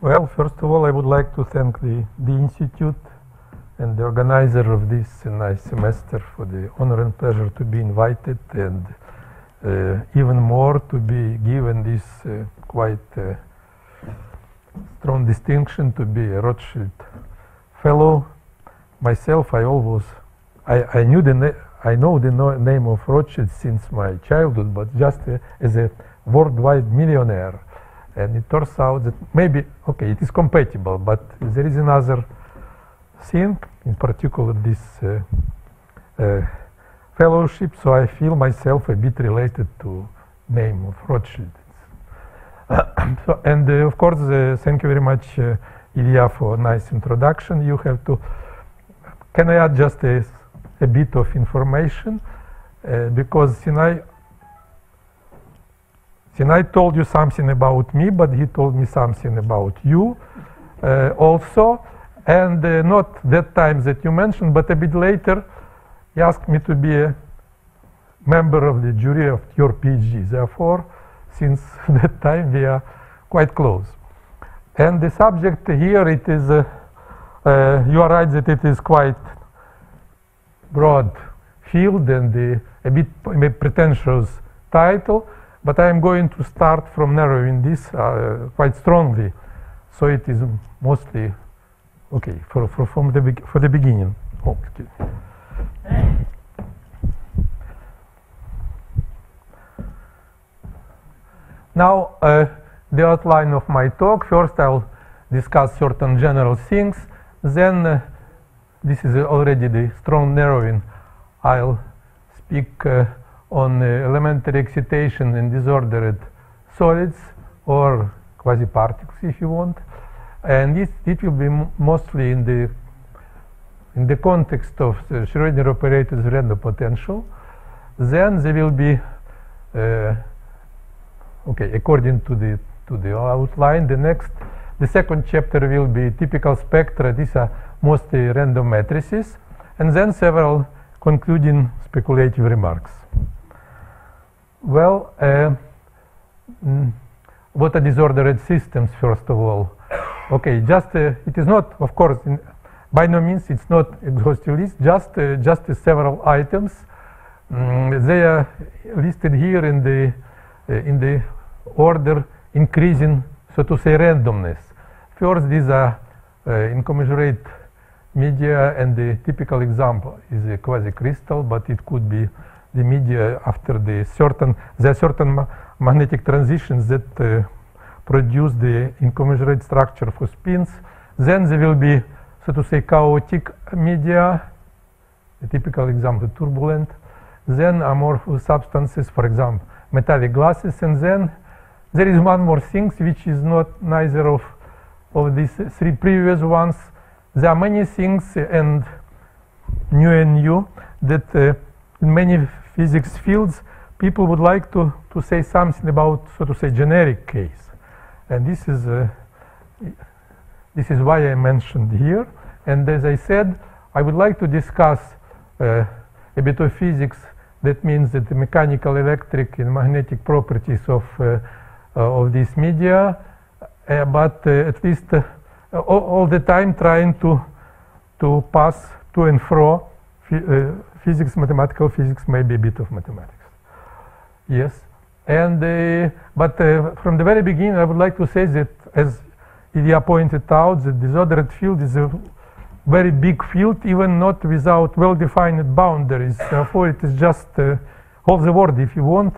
Well, first of all, I would like to thank the, the Institute and the organizer of this nice semester for the honor and pleasure to be invited and uh, even more to be given this uh, quite uh, strong distinction to be a Rothschild fellow. Myself, I always, I, I knew the, I know the no name of Rothschild since my childhood, but just uh, as a worldwide millionaire. And it turns out that maybe, okay, it is compatible, but there is another thing, in particular this uh, uh, fellowship, so I feel myself a bit related to name of Rothschild. so, and uh, of course, uh, thank you very much, uh, Ilya, for a nice introduction. You have to, can I add just a, a bit of information? Uh, because Sinai Sinai told you something about me, but he told me something about you uh, also. And uh, not that time that you mentioned, but a bit later, he asked me to be a member of the jury of your PhD. Therefore, since that time, we are quite close. And the subject here, it is, uh, uh you are right that it is quite broad field and the, a bit pretentious title. But I am going to start from narrowing this uh, quite strongly. So it is mostly, okay, for, for, from the, for the beginning. Oh, Now, uh, the outline of my talk. First, I'll discuss certain general things. Then, uh, this is already the strong narrowing. I'll speak uh, on elementary excitation in disordered solids or quasi-particles if you want. And this, it will be mostly in the in the context of the Schrödinger operator's random potential. Then there will be, uh, okay, according to the to the outline, the next, the second chapter will be typical spectra. These are mostly random matrices, and then several concluding speculative remarks. Well, uh, mm, what are disordered systems, first of all? Okay, just, uh, it is not, of course, in, by no means it's not exhaustive list, just, uh, just several items. Mm, they are listed here in the, uh, in the order increasing, so to say, randomness. First, these are uh, incommensurate media, and the typical example is a quasi-crystal, but it could be the media after the certain there are certain ma magnetic transitions that uh, produce the incommensurate structure for spins. Then there will be, so to say, chaotic media, a typical example, turbulent. Then amorphous substances, for example, metallic glasses. And then there is one more thing which is not neither of, of these three previous ones. There are many things and new and new that uh, in many physics fields, people would like to, to say something about, so to say, generic case. And this is, uh, this is why I mentioned here. And as I said, I would like to discuss uh, a bit of physics. That means that the mechanical, electric, and magnetic properties of, uh, uh of this media, uh, but uh, at least all, all, the time trying to, to pass to and fro physics, mathematical physics, maybe a bit of mathematics. Yes, and uh, but uh, from the very beginning, I would like to say that, as Ilya pointed out, the disordered field is a very big field, even not without well-defined boundaries. Therefore, it is just uh, the world, if you want.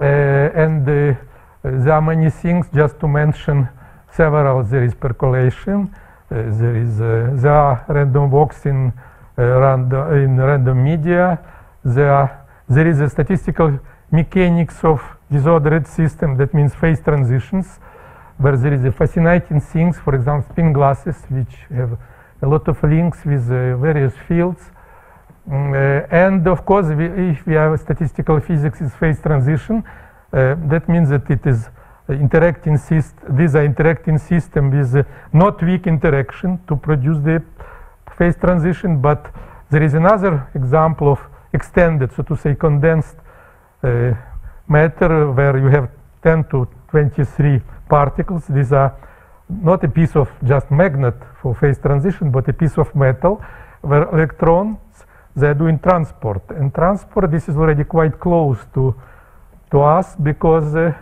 Uh, and uh, there are many things. Just to mention several, there is percolation. Uh, there is there are random walks in in random media. There, there is a statistical mechanics of disordered system, that means phase transitions, where there is a fascinating things, for example, spin glasses, which have a lot of links with uh, various fields. Mm, uh, and of course, we, if we have statistical physics is phase transition, uh, that means that it is interacting system, these are interacting system with not weak interaction to produce the phase transition, but there is another example of extended, so to say, condensed uh, matter where you have 10 to 23 particles. These are not a piece of just magnet for phase transition, but a piece of metal where electrons they are doing transport. And transport, this is already quite close to to us because, uh,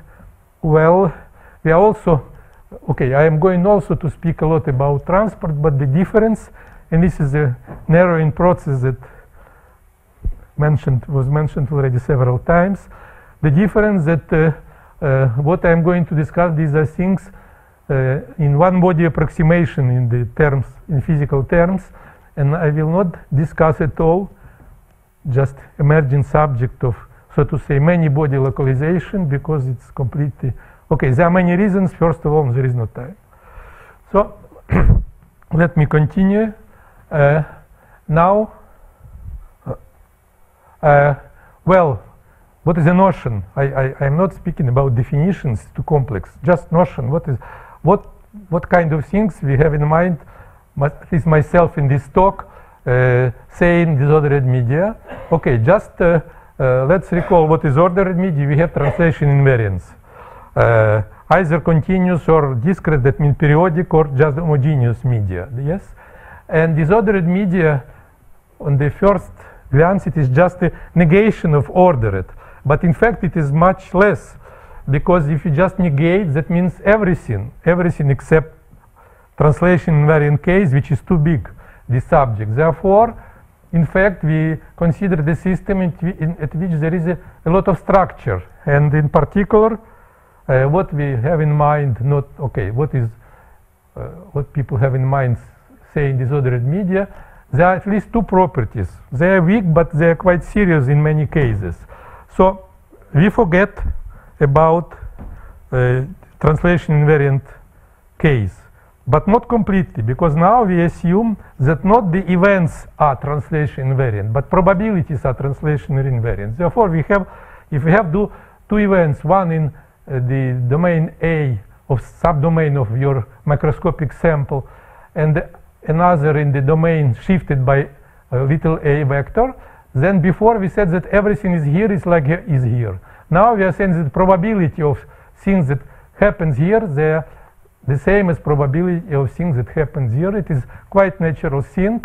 well, we are also okay. I am going also to speak a lot about transport, but the difference, and this is a narrowing process that mentioned was mentioned already several times. The difference that uh, uh, what I am going to discuss these are things uh, in one body approximation in the terms in physical terms, and I will not discuss at all just emerging subject of so to say many body localization because it's completely okay. There are many reasons. First of all, there is no time. So let me continue. Uh, now uh, well, what is a notion? I, I, am not speaking about definitions too complex, just notion. What is, what, what kind of things we have in mind, at least myself in this talk, uh, saying disordered media. Okay, just uh, uh, let's recall what is ordered media. We have translation invariance. Uh, either continuous or discrete, that means periodic or just homogeneous media, yes? And disordered media, on the first glance, it is just a negation of ordered. But in fact, it is much less. Because if you just negate, that means everything, everything except translation invariant case, which is too big, the subject. Therefore, in fact, we consider the system at which there is a, a, lot of structure. And in particular, uh, what we have in mind, not, okay, what is, uh, what people have in mind saying disordered media, there are at least two properties. They are weak, but they are quite serious in many cases. So we forget about uh, translation invariant case, but not completely, because now we assume that not the events are translation invariant, but probabilities are translation invariant. Therefore, we have, if we have do, two events, one in uh, the domain A of subdomain of your microscopic sample, and another in the domain shifted by a little a vector, then before we said that everything is here is like is here. Now we are saying that the probability of things that happens here, they're the same as probability of things that happens here. It is quite natural thing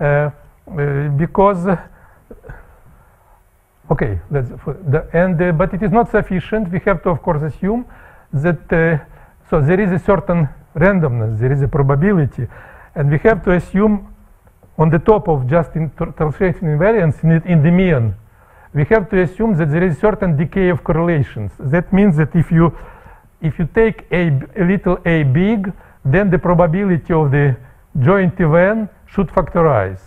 uh, uh, because uh, okay, that's the, and uh, but it is not sufficient. We have to of course assume that uh, so there is a certain randomness, there is a probability and we have to assume on the top of just translation invariance in, in the mean, we have to assume that there is certain decay of correlations. That means that if you if you take a, a little a big, then the probability of the joint event should factorize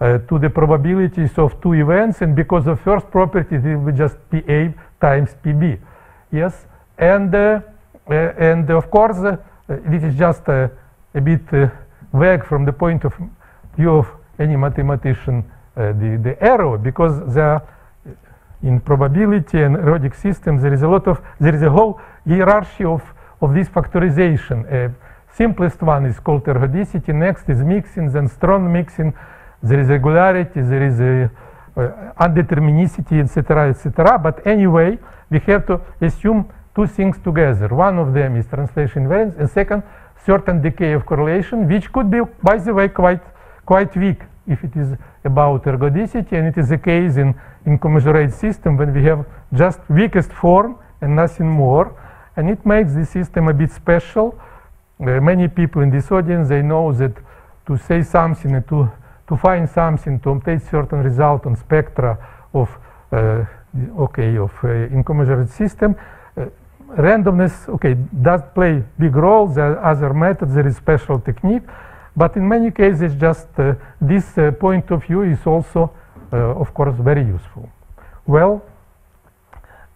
uh, to the probabilities of two events, and because of first property, it will just PA times PB. Yes, and uh, uh, and of course, uh, this is just a bit uh, from the point of view of any mathematician uh, the, the error because there in probability and ergodic systems there is a lot of there is a whole hierarchy of of this factorization. Uh, simplest one is called ergodicity next is mixing then strong mixing there is regularity there is a uh, undeterminicity etc etc but anyway we have to assume two things together. One of them is translation invariance and second certain decay of correlation, which could be, by the way, quite, quite weak if it is about ergodicity, and it is the case in, in commensurate system when we have just weakest form and nothing more, and it makes the system a bit special. Uh, many people in this audience, they know that to say something and to, to find something, to obtain certain result on spectra of, uh, okay, of uh, incommensurate system, randomness, okay, does play big role. There are other methods, there is special technique. But in many cases, just uh, this uh, point of view is also, uh, of course, very useful. Well,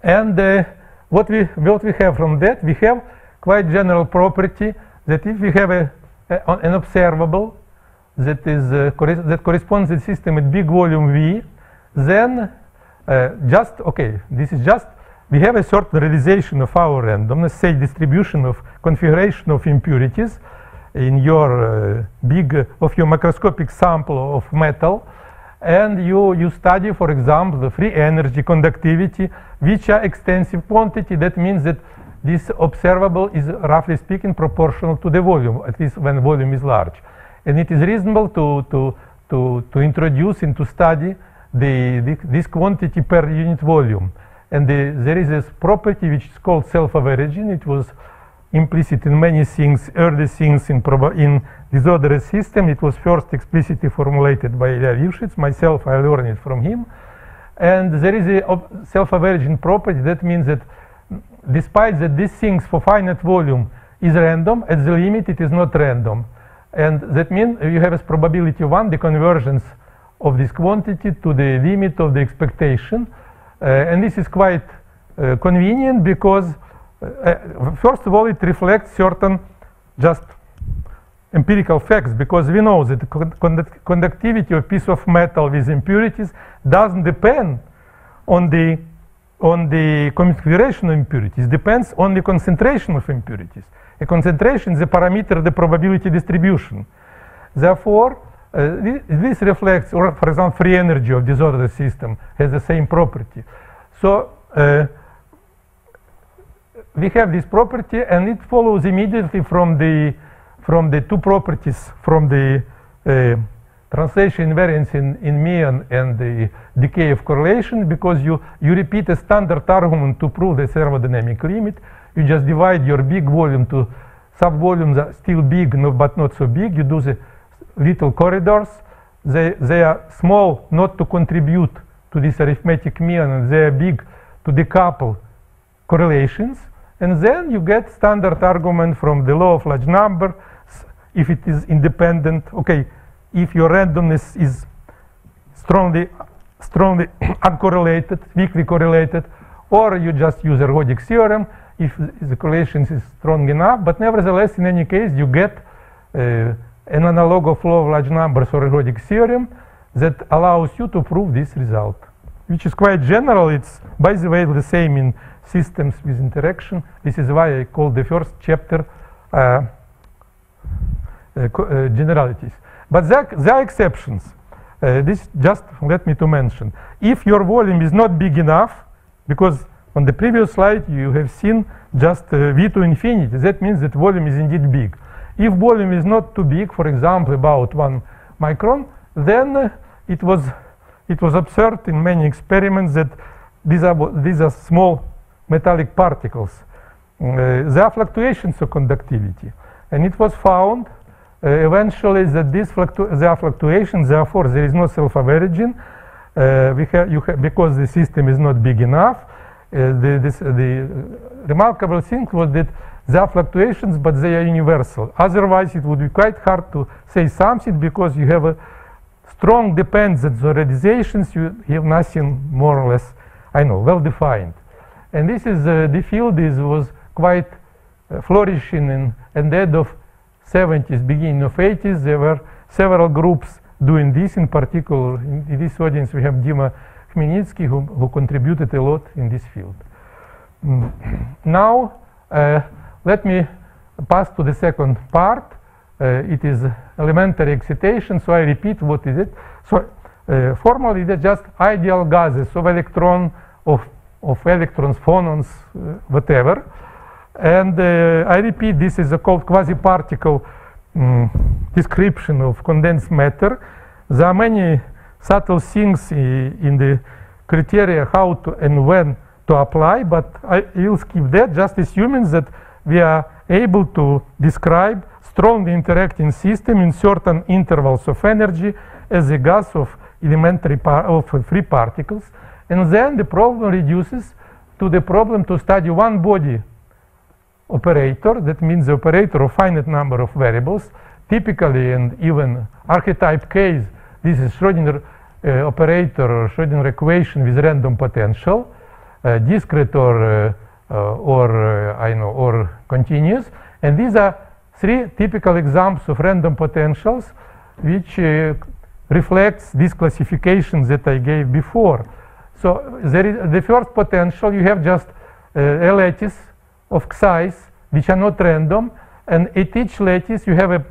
and uh, what, we, what we have from that, we have quite general property that if we have a, a an observable that, is, uh, that corresponds to the system at big volume V, then just, okay, this is just we have a certain realization of our randomness, say distribution of configuration of impurities in your uh, big, uh, of your macroscopic sample of metal, and you, you study, for example, the free energy conductivity, which are extensive quantity. That means that this observable is roughly speaking proportional to the volume, at least when volume is large. And it is reasonable to, to, to, to introduce into study the, the, this quantity per unit volume. And the, there is this property which is called self-averaging. It was implicit in many things, early things in, in disordered system. It was first explicitly formulated by Ilya. Myself, I learned it from him. And there is a self-averaging property. That means that despite that these things for finite volume is random, at the limit it is not random. And that means you have as probability one, the convergence of this quantity to the limit of the expectation. Uh, and this is quite uh, convenient because, uh, first of all, it reflects certain just empirical facts because we know that the conduct conductivity of a piece of metal with impurities doesn't depend on the on the configuration of impurities, depends on the concentration of impurities. A concentration is a parameter of the probability distribution. Therefore, uh, this, this, reflects, or for example, free energy of disordered system has the same property. So uh, we have this property, and it follows immediately from the from the two properties from the uh, translation invariance in, in mean and the decay of correlation because you, you repeat a standard argument to prove the thermodynamic limit. You just divide your big volume to subvolumes are still big no, but not so big. You do the little corridors. They, they are small not to contribute to this arithmetic mean and they are big to decouple correlations. And then you get standard argument from the law of large number if it is independent, okay, if your randomness is strongly, strongly uncorrelated, weakly correlated, or you just use ergodic theorem if the correlation is strong enough, but nevertheless, in any case, you get uh, an analog of law of large numbers or ergodic theorem that allows you to prove this result, which is quite general. It's, by the way, the same in systems with interaction. This is why I call the first chapter uh, uh, uh, generalities. But there, there are exceptions. Uh, this just let me to mention. If your volume is not big enough, because on the previous slide you have seen just V to infinity, that means that volume is indeed big. If volume is not too big, for example, about one micron, then it was it was observed in many experiments that these are these are small metallic particles. Uh, there are fluctuations of conductivity, and it was found uh, eventually that these fluctu there are fluctuations, therefore there is no self-averaging uh, because the system is not big enough. Uh, the, this, the remarkable thing was that there are fluctuations, but they are universal. Otherwise, it would be quite hard to say something because you have a strong dependence on realizations. You have nothing more or less, I know, well defined. And this is uh, the field is was quite uh, flourishing in, in the end of 70s, beginning of 80s, there were several groups doing this. In particular, in, in this audience, we have Dima Khmelnitskii, who, who contributed a lot in this field. Mm. Now, uh, let me pass to the second part. Uh, it is elementary excitation, so I repeat what is it. So, uh, formally, it's just ideal gases of electron, of, of electrons, phonons, uh, whatever. And uh, I repeat, this is a called quasi-particle um, description of condensed matter. There are many subtle things in the criteria how to and when to apply, but I will skip that, just assuming that we are able to describe strongly interacting system in certain intervals of energy as a gas of elementary of free particles. And then the problem reduces to the problem to study one body operator, that means the operator of finite number of variables, typically and even archetype case, this is Schrodinger uh, operator or Schrodinger equation with random potential, uh, discrete or uh, or uh, I know or continuous, and these are three typical examples of random potentials, which uh, reflects these classifications that I gave before. So there is the first potential. You have just a lattice of size, which are not random and at each lattice you have a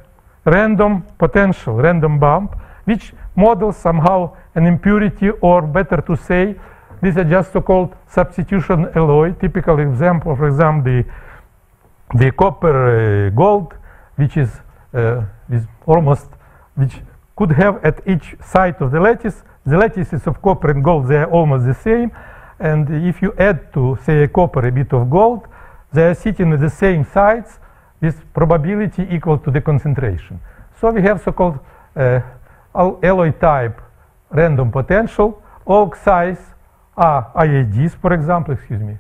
random potential, random bump which models somehow an impurity or better to say these are just so-called substitution alloy. Typical example, for example, the the copper uh, gold, which is uh, is almost which could have at each side of the lattice. The lattices of copper and gold they are almost the same, and if you add to say a copper a bit of gold, they are sitting at the same sides with probability equal to the concentration. So we have so-called uh, alloy type random potential. All size are IIDs, for example, excuse me.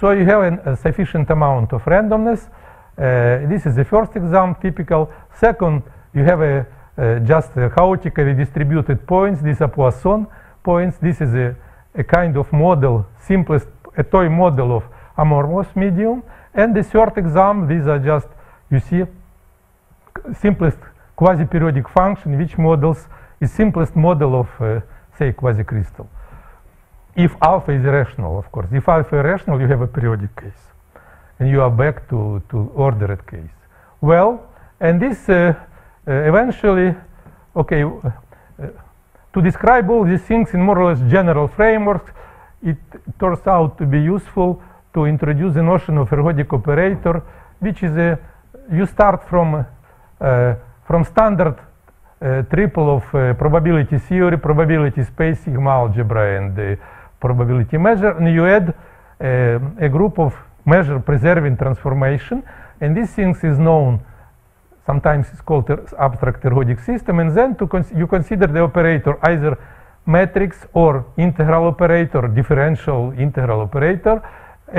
So you have an, a sufficient amount of randomness. Uh, this is the first example, typical. Second, you have a just a chaotically distributed points. These are Poisson points. This is a, a kind of model, simplest, a toy model of amorphous medium. And the third example, these are just, you see, simplest quasi-periodic function which models is simplest model of, uh, say, quasi-crystal. If alpha is irrational, of course. If alpha is irrational, you have a periodic case. And you are back to, to ordered case. Well, and this uh, uh, eventually, okay, uh, to describe all these things in more or less general frameworks, it turns out to be useful to introduce the notion of ergodic operator, which is a, you start from, uh, from standard uh, triple of uh, probability theory, probability space, sigma algebra, and probability measure, and you add uh, a group of measure preserving transformation, and these things is known, sometimes it's called abstract ergodic system, and then you consider the operator either matrix or integral operator, differential integral operator,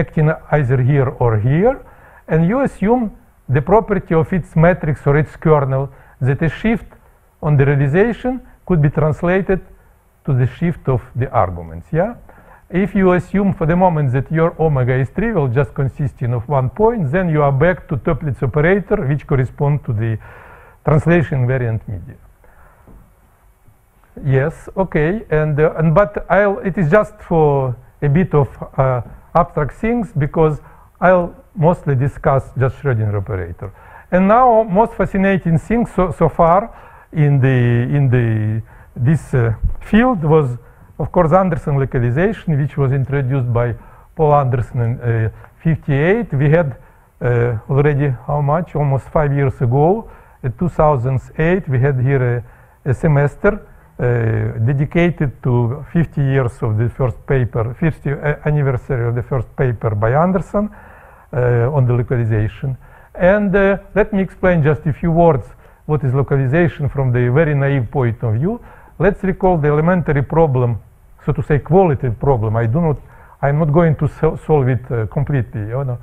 acting either here or here, and you assume the property of its matrix or its kernel that a shift on the realization could be translated to the shift of the arguments, yeah? If you assume for the moment that your omega is trivial, just consisting of one point, then you are back to Toeplitz operator, which correspond to the translation invariant media. Yes, okay, and, uh, and but I'll, it is just for a bit of uh, abstract things because I'll mostly discuss just Schrodinger operator. And now most fascinating thing so, so far in the in the this uh, field was of course Anderson localization which was introduced by Paul Anderson in uh, 58. We had uh, already how much almost five years ago in 2008 we had here a, a semester uh, dedicated to 50 years of the first paper, 50 anniversary of the first paper by Anderson uh, on the localization. And uh, let me explain just a few words what is localization from the very naive point of view. Let's recall the elementary problem, so to say qualitative problem. I do not, I'm not going to so solve it uh, completely, you know.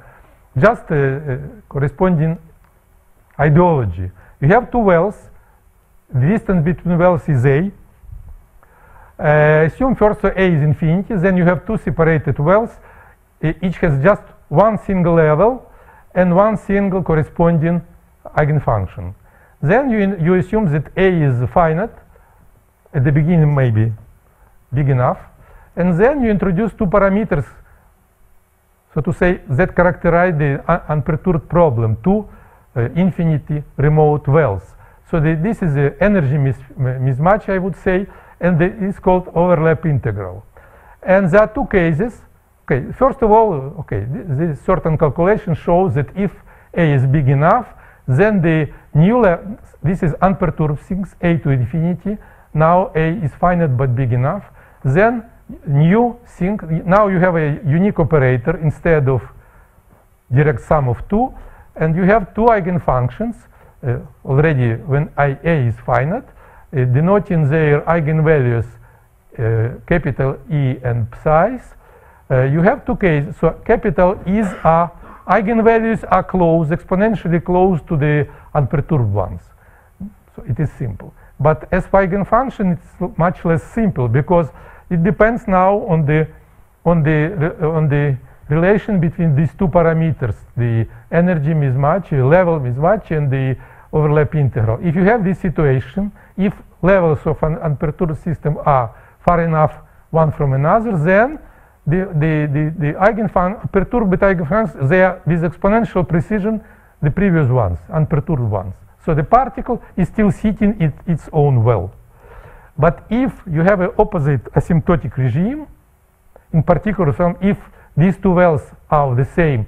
Just a, a corresponding ideology. You have two wells, the distance between wells is A, uh, assume first A is infinity, then you have two separated wells. Each has just one single level and one single corresponding eigenfunction. Then you, you assume that A is finite, at the beginning maybe big enough, and then you introduce two parameters, so to say, that characterize the unperturbed problem, two uh, infinity remote wells. So the, this is the energy mis mismatch, I would say, and it's called overlap integral. And there are two cases. Okay, first of all, okay, this certain calculation shows that if A is big enough, then the new, this is unperturbed things, A to infinity. Now A is finite but big enough. Then new thing, now you have a unique operator instead of direct sum of two, and you have two eigenfunctions uh, already when IA is finite, uh, denoting their eigenvalues uh, capital E and psi's. Uh, you have two cases. So capital E's are eigenvalues are close, exponentially close to the unperturbed ones. So it is simple. But as for eigenfunction, it's much less simple because it depends now on the on the uh, on the relation between these two parameters, the energy mismatch, level mismatch, and the overlap integral. If you have this situation, if levels of an unperturbed system are far enough one from another, then the, the, the, the eigenfun perturbed eigenfunctions, they are with exponential precision the previous ones, unperturbed ones. So the particle is still sitting in its own well. But if you have an opposite asymptotic regime, in particular from if these two wells are the same,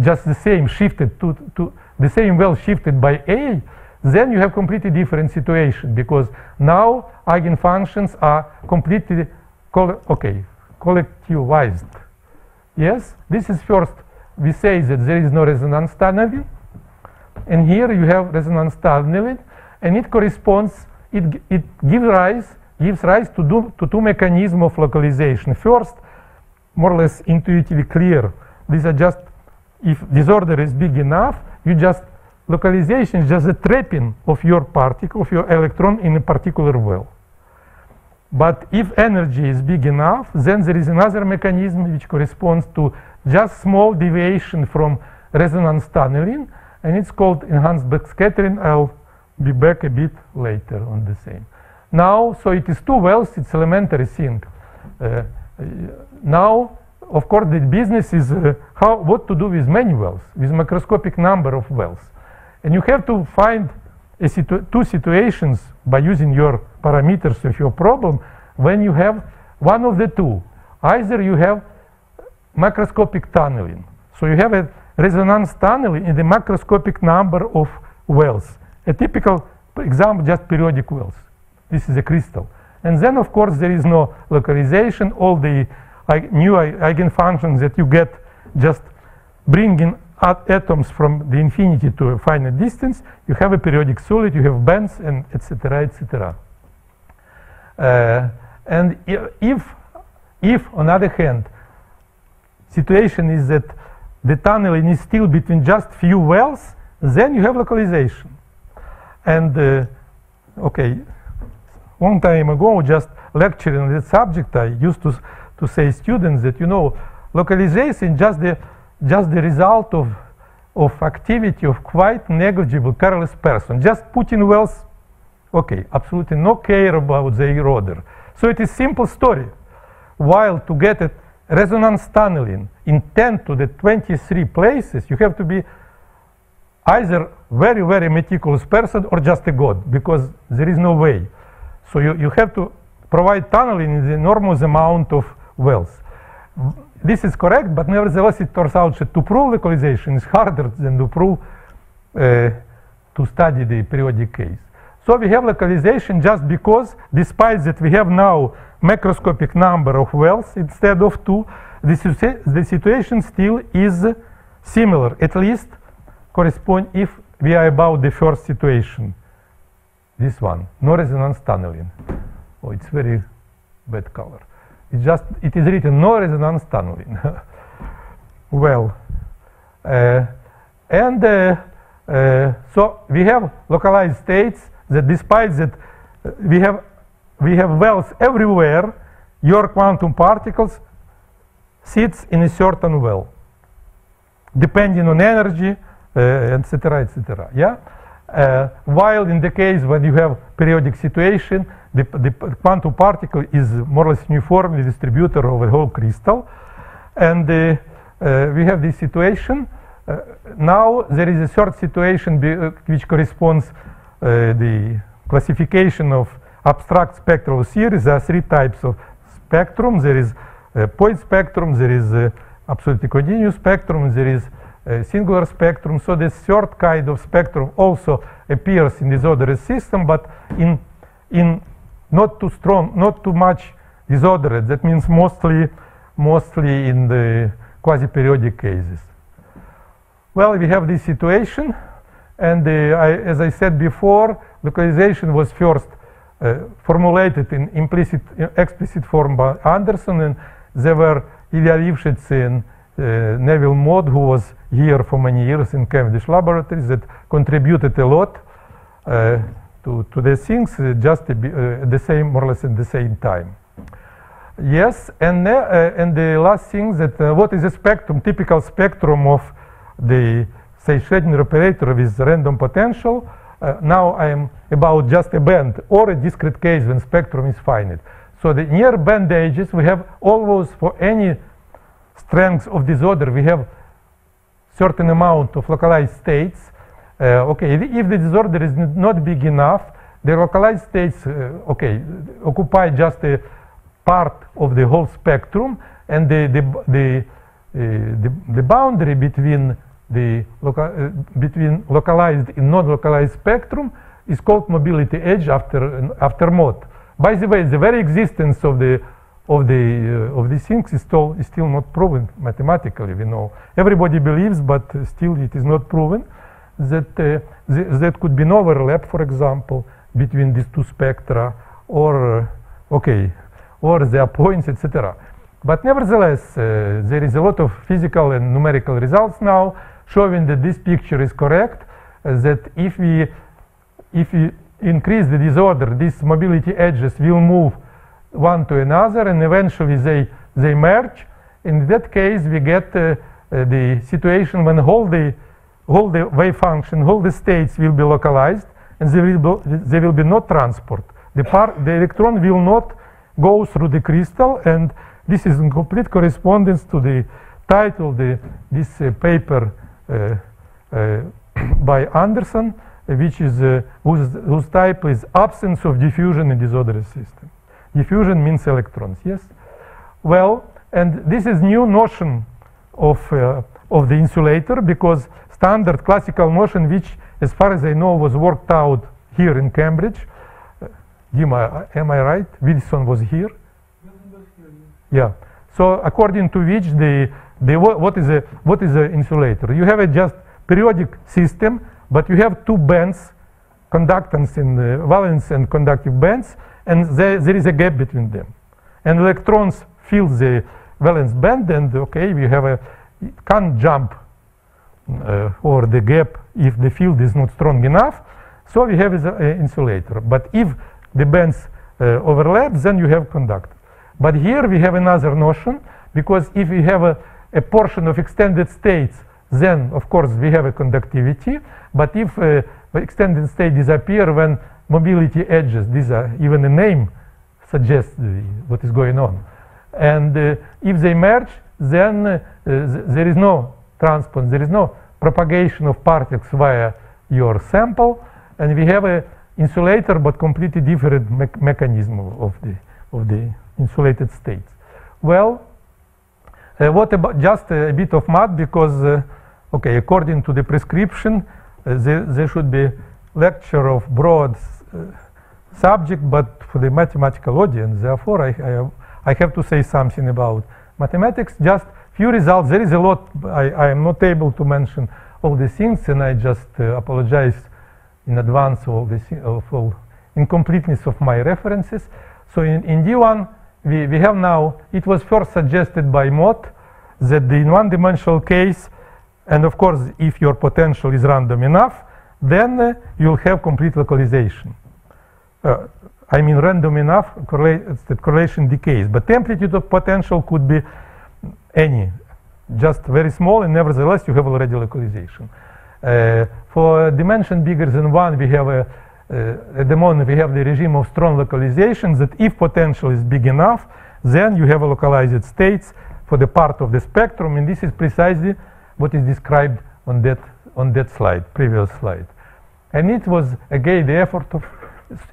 just the same shifted to, to the same well shifted by A, then you have completely different situation because now eigenfunctions are completely okay collectivized. Yes, this is first we say that there is no resonance tunneling, and here you have resonance tunneling, and it corresponds. It it gives rise gives rise to do to two mechanisms of localization. First, more or less intuitively clear. These are just if disorder is big enough, you just localization is just the trapping of your particle, of your electron in a particular well. But if energy is big enough, then there is another mechanism which corresponds to just small deviation from resonance tunneling, and it's called enhanced backscattering. I'll be back a bit later on the same. Now, so it is two wells, it's elementary thing. Uh, now, of course, the business is uh, how, what to do with many wells, with macroscopic number of wells. And you have to find situ two situations by using your parameters of your problem when you have one of the two. Either you have macroscopic tunneling. So you have a resonance tunneling in the macroscopic number of wells. A typical example, just periodic wells. This is a crystal. And then, of course, there is no localization. All the new eigenfunctions that you get just bringing atoms from the infinity to a finite distance, you have a periodic solid, you have bands, and etc., etc. Uh, and if, if, on the other hand, situation is that the tunneling is still between just few wells, then you have localization. And uh, okay, one time ago, just lecturing on this subject, I used to to say students that you know localization just the just the result of of activity of quite negligible careless person. Just putting wells okay absolutely no care about the eroder. So it is simple story. While to get a resonance tunneling in 10 to the 23 places you have to be either very very meticulous person or just a god because there is no way so you, you have to provide tunneling in the enormous amount of wells. This is correct, but nevertheless it turns out that to prove localization is harder than to prove uh, to study the periodic case. So we have localization just because, despite that we have now macroscopic number of wells instead of two, the, the situation still is similar, at least correspond if we are about the first situation. This one, no resonance tunneling. Oh, it's very bad color. It just it is written no resonance tunneling. well, uh, and uh, uh, so we have localized states that despite that uh, we have we have wells everywhere, your quantum particles sits in a certain well, depending on energy, etc., uh, etc. yeah. Uh, while in the case when you have periodic situation, the, the quantum particle is more or less uniformly distributed over the whole crystal. And uh, uh, we have this situation. Now there is a third situation which corresponds Uh, the classification of abstract spectral series. There are three types of spectrum. There is uh, point spectrum, there is uh, absolutely continuous spectrum, there is singular spectrum. So this third kind of spectrum also appears in this ordered system, but in in not too strong, not too much disordered. That means mostly, mostly in the quasi-periodic cases. Well, we have this situation, and uh, I, as I said before, localization was first uh, formulated in implicit, explicit form by Anderson, and there were Ilya Lifshitz and uh, Nevill Mott, who was here for many years in Cavendish laboratories, that contributed a lot. Uh, to, to the things uh, just uh, the same, more or less at the same time. Yes, and, and the last thing that what is a spectrum, typical spectrum of the, say, Schrodinger operator with random potential. Uh, now I am about just a band or a discrete case when spectrum is finite. So the near band edges, we have always for any strength of disorder, we have certain amount of localized states uh, okay, if the disorder is not big enough, the localized states, uh, okay, occupy just a part of the whole spectrum, and the, the, the, uh, the, the boundary between the uh, between localized and non-localized spectrum is called mobility edge after after Mott. By the way, the very existence of the of the uh, of these things is still is still not proven mathematically. We know everybody believes, but still it is not proven that uh, th that could be no overlap, for example, between these two spectra, or uh, okay, or their points, etc. But nevertheless, uh, there is a lot of physical and numerical results now showing that this picture is correct. Uh, that if we if we increase the disorder, these mobility edges will move one to another and eventually they, they merge. In that case, we get uh, uh, the situation when all the, all the wave function, all the states will be localized and there will be, there will be no transport. The, part, the electron will not go through the crystal and this is in complete correspondence to the title, the, this uh, paper by Anderson, which is uh, whose, whose type is absence of diffusion in disordered system. Diffusion means electrons, yes? Well, and this is new notion of, uh, of the insulator because standard classical notion, which as far as I know was worked out here in Cambridge. Uh, am I right? Wilson was here? Yeah. So according to which the, the what is a what is an insulator? You have a just periodic system but you have two bands, conductance in the valence and conductive bands, and there, there is a gap between them. And electrons fill the valence band, and okay, we have a can't jump uh, the gap if the field is not strong enough. So we have an insulator. But if the bands uh, overlap, then you have conductor. But here we have another notion, because if we have a, a portion of extended states, then of course we have a conductivity. But if uh, extended state disappear when mobility edges, these are even a name suggests what is going on. And uh, if they merge, then uh, th there is no transport, there is no propagation of particles via your sample, and we have a insulator but completely different me mechanism of the of the insulated states. Well, uh, what about just a bit of math because uh, okay, according to the prescription, uh, there, there, should be lecture of broad uh, subject, but for the mathematical audience, therefore I, I, I, have to say something about mathematics. Just few results. There is a lot. I, I am not able to mention all the things, and I just uh, apologize in advance of all the incompleteness of my references. So in, in D1, we, we have now, it was first suggested by Mott that in one-dimensional case, and of course, if your potential is random enough, then uh, you'll have complete localization. Uh, I mean random enough, the correlation decays. But amplitude of potential could be any, just very small, and nevertheless you have already localization. Uh, for dimension bigger than one, we have a, at the moment we have the regime of strong localizations that if potential is big enough, then you have a localized states for the part of the spectrum, and this is precisely what is described on that, on that slide, previous slide. And it was, again, the effort of,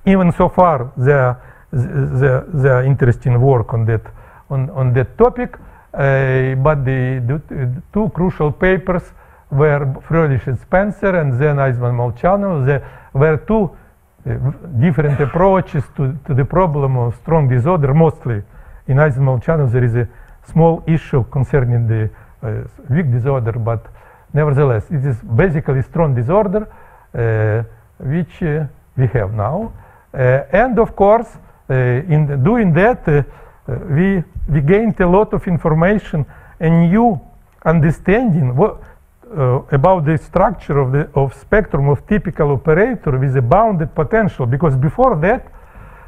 even so far, the, the, the interesting work on that, on, on that topic, uh, but the, the, two crucial papers were Fröhlich and Spencer, and then Aizenman Molchanov. Were two different approaches to, to the problem of strong disorder. Mostly in Aizenman Molchanov, there is a small issue concerning the uh, weak disorder, but nevertheless, it is basically strong disorder, uh, which uh, we have now. and of course, in doing that, we, we gained a lot of information and new understanding what, uh, about the structure of the of spectrum of typical operator with a bounded potential because before that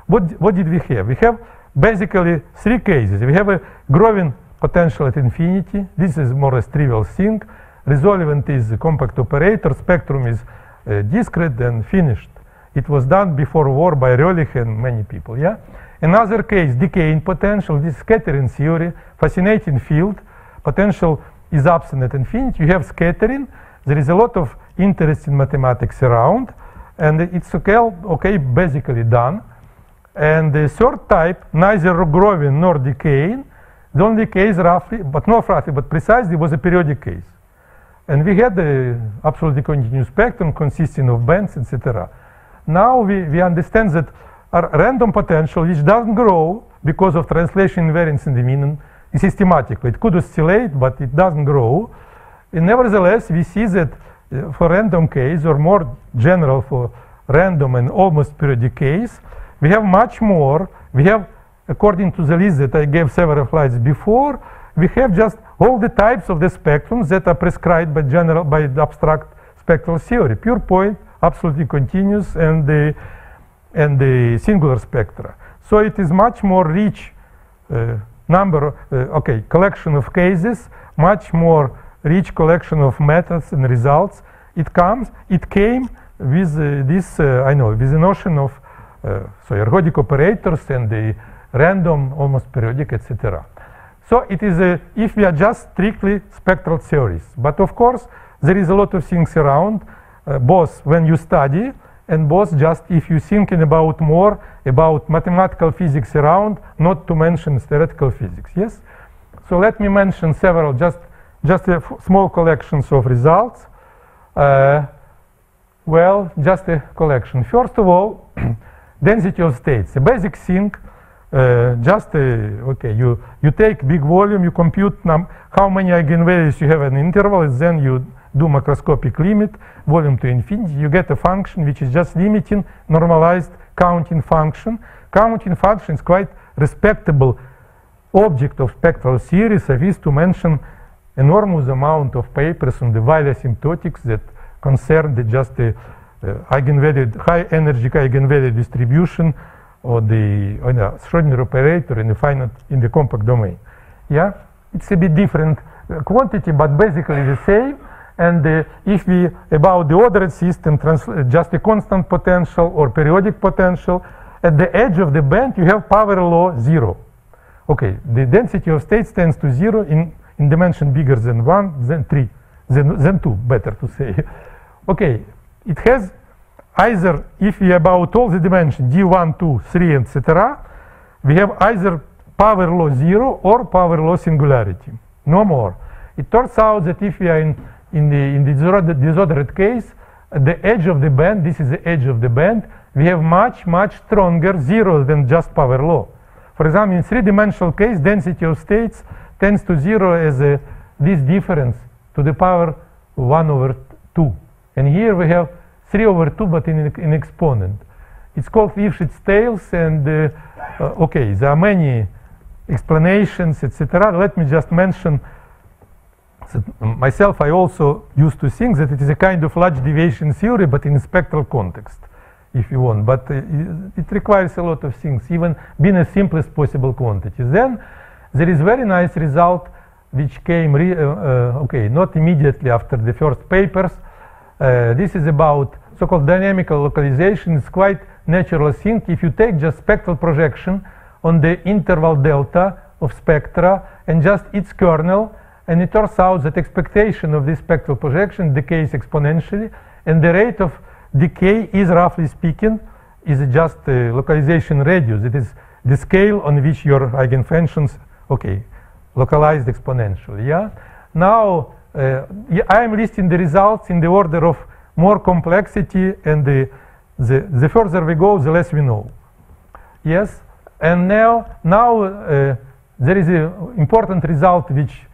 what what did we have we have basically three cases we have a growing potential at infinity. This is more or less trivial thing. Resolvent is a compact operator. Spectrum is uh, discrete and finished. It was done before war by Rellich and many people. Yeah. Another case, decaying potential. This scattering theory, fascinating field. Potential is absent at infinity. You have scattering. There is a lot of interest in mathematics around, and it's okay, okay basically done. And the third type, neither growing nor decaying, The only case roughly, but not roughly, but precisely was a periodic case. And we had the absolutely continuous spectrum consisting of bands, etc. Now we, we understand that our random potential, which doesn't grow because of translation invariance in the mean, systematically. It could oscillate, but it doesn't grow. And nevertheless, we see that uh, for random case, or more general for random and almost periodic case, we have much more. We have, according to the list that I gave several slides before, we have just all the types of the spectrums that are prescribed by general by the abstract spectral theory. Pure point, absolutely continuous, and the and the singular spectra. So it is much more rich uh, number, uh, okay, collection of cases, much more rich collection of methods and results. It comes, it came with uh, this, uh, I know, with the notion of uh, so ergodic operators and the random, almost periodic, etc. So it is a, if we are just strictly spectral theories. But of course, there is a lot of things around, uh, both when you study and both just if you're thinking about more about mathematical physics around, not to mention theoretical physics. Yes? So let me mention several, just, just small collections of results. Uh, well, just a collection. First of all, density of states. A basic thing, uh, just, okay, you, you take big volume, you compute how many eigenvalues you have in interval, and then you do macroscopic limit, volume to infinity, you get a function which is just limiting normalized counting function. Counting function is quite respectable object of spectral series. I suffice to mention enormous amount of papers on the Weyl asymptotics that concern the just the uh, eigenvalue, high energy eigenvalue distribution or the, or Schrodinger operator in the finite in the compact domain. Yeah, it's a bit different uh, quantity, but basically the same. And uh, if we, about the ordered system, just a constant potential or periodic potential, at the edge of the band, you have power law zero. Okay, the density of states tends to zero in, in dimension bigger than one, than three, than, than two, better to say. okay, it has either, if we about all the dimensions, d1, 2, 3, etc., we have either power law zero or power law singularity, no more. It turns out that if we are in in the, in the disordered, case, at the edge of the band, this is the edge of the band, we have much, much stronger zero than just power law. For example, in three-dimensional case, density of states tends to zero as a, this difference to the power 1 over 2. And here we have 3 over 2, but in an exponent. It's called Lifshitz tails, and uh, uh, okay, there are many explanations, etc. Let me just mention so myself, I also used to think that it is a kind of large deviation theory, but in spectral context, if you want. But uh, it requires a lot of things, even being the simplest possible quantity. Then there is very nice result which came, uh, uh, okay, not immediately after the first papers. Uh, this is about so-called dynamical localization. It's quite natural thing. If you take just spectral projection on the interval delta of spectra and just its kernel, and it turns out that expectation of this spectral projection decays exponentially, and the rate of decay is, roughly speaking, is just a localization radius. It is the scale on which your eigenfunctions, okay, localized exponentially, yeah? Now, uh, I am listing the results in the order of more complexity, and the, the, the further we go, the less we know. Yes? And now, now uh, there is an important result which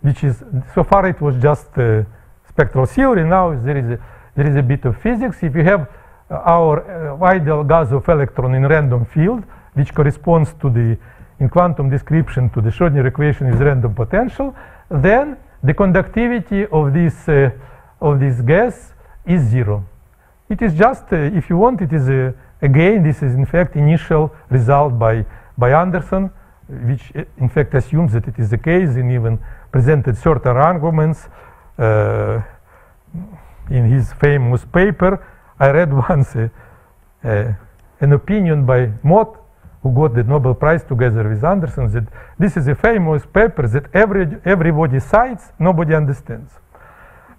which is, so far it was just uh, spectral theory, now there is, a, there is a bit of physics. If you have uh, our uh, ideal gas of electron in random field, which corresponds to the, in quantum description, to the Schrodinger equation is random potential, then the conductivity of this, uh, of this gas is zero. It is just, uh, if you want, it is, a, again, this is in fact initial result by, by Anderson, which uh, in fact assumes that it is the case in even presented certain arguments uh, in his famous paper. I read once a, a, an opinion by Mott, who got the Nobel Prize together with Anderson, that this is a famous paper that every, everybody cites, nobody understands.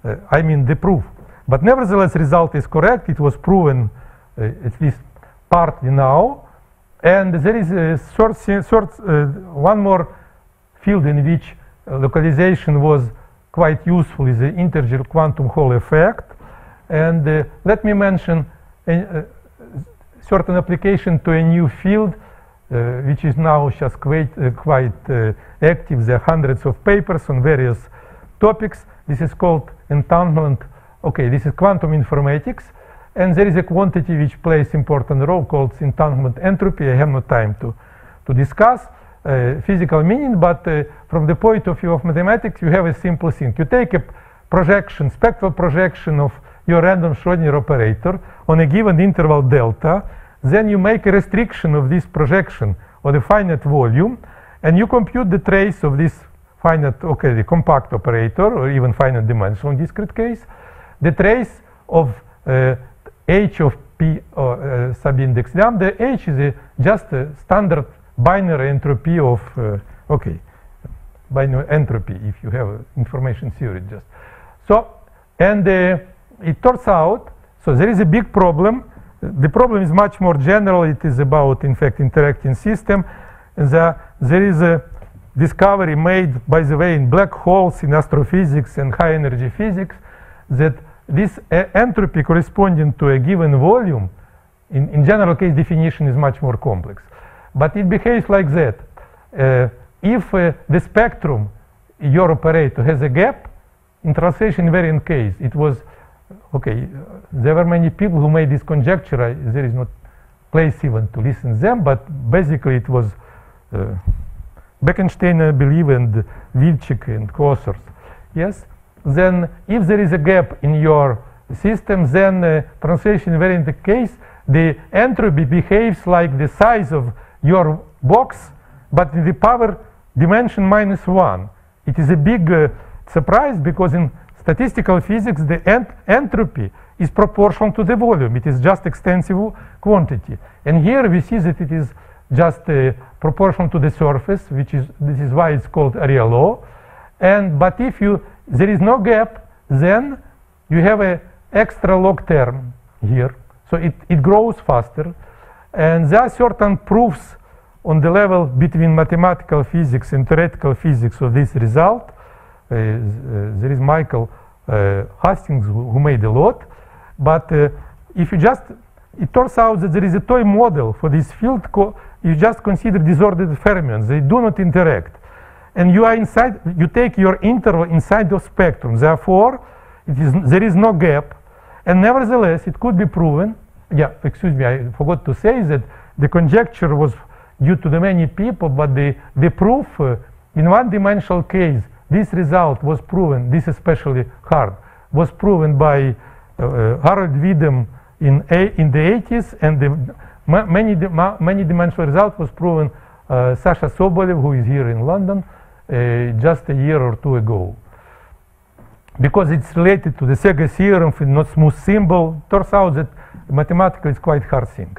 Uh, I mean the proof. But nevertheless, result is correct. It was proven uh, at least partly now. And there is a short, short uh, one more field in which localization was quite useful is the integer quantum Hall effect. And uh, let me mention a, certain application to a new field, uh, which is now just quite, uh, quite uh, active. There are hundreds of papers on various topics. This is called entanglement. Okay, this is quantum informatics. And there is a quantity which plays important role called entanglement entropy. I have no time to, to discuss physical meaning, but uh, from the point of view of mathematics, you have a simple thing. You take a projection, spectral projection of your random Schrodinger operator on a given interval delta, then you make a restriction of this projection on a finite volume, and you compute the trace of this finite, okay, the compact operator, or even finite dimensional discrete case, the trace of uh, h of p or uh, subindex lambda. h is a, just a standard binary entropy of, uh, okay, binary entropy if you have information theory just. So, and uh, it turns out, so there is a big problem. The problem is much more general. It is about, in fact, interacting system. And the, there is a discovery made, by the way, in black holes, in astrophysics and high energy physics, that this uh, entropy corresponding to a given volume, in, in general case definition is much more complex. But it behaves like that. Uh, if uh, the spectrum, your operator, has a gap, in translation invariant case, it was, okay, there were many people who made this conjecture. I, there is not place even to listen to them, but basically it was uh, Bekenstein, I believe, and Wilczek and co-authors. Yes? Then if there is a gap in your system, then uh, translation invariant case, the entropy behaves like the size of your box, but in the power dimension minus one. It is a big uh, surprise because in statistical physics, the ent entropy is proportional to the volume. It is just extensive quantity. And here we see that it is just uh, proportional to the surface, which is, this is why it's called area law. And, but if you, there is no gap, then you have a extra log term here. So it, it grows faster. And there are certain proofs on the level between mathematical physics and theoretical physics of this result. Uh, uh, there is Michael uh, Hastings who, who, made a lot. But uh, if you just, it turns out that there is a toy model for this field. you just consider disordered fermions. They do not interact. And you are inside, you take your interval inside the spectrum. Therefore, there is no gap. And nevertheless, it could be proven yeah, excuse me, I forgot to say that the conjecture was due to the many people, but the, the proof uh, in one-dimensional case, this result was proven, this especially hard, was proven by uh, uh Harold Widom in, a, in the 80s, and the many, many dimensional result was proven uh, Sasha Sobolev, who is here in London, uh, just a year or two ago. Because it's related to the Szegő theorem, not smooth symbol, turns out that mathematically it's quite hard thing.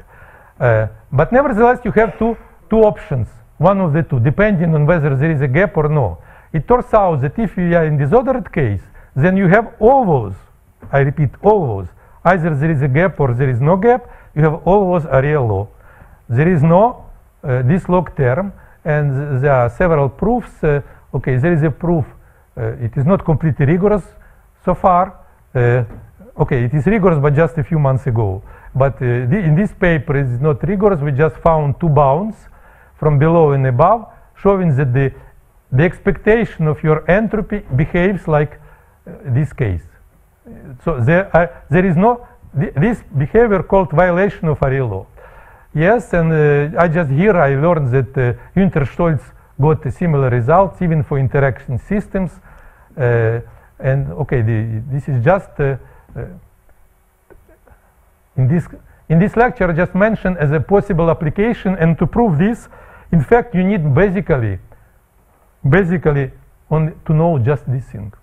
Uh, but nevertheless, you have two, two options, one of the two, depending on whether there is a gap or no. It turns out that if you are in disordered case, then you have those, I repeat, those. Either there is a gap or there is no gap, you have always a real law. There is no uh, this log term, and there are several proofs. Uh, okay, there is a proof. Uh, it is not completely rigorous so far. Okay, it is rigorous, but just a few months ago. But uh, the, in this paper, it is not rigorous. We just found two bounds from below and above, showing that the, the expectation of your entropy behaves like uh, this case. So there, uh, there is no, th this behavior called violation of area law. Yes, and uh, I just here I learned that uh, Günter Stolz got similar results even for interaction systems. Uh, and okay, the, this is just in this in this lecture I just mentioned as a possible application and to prove this in fact you need basically basically on to know just this thing.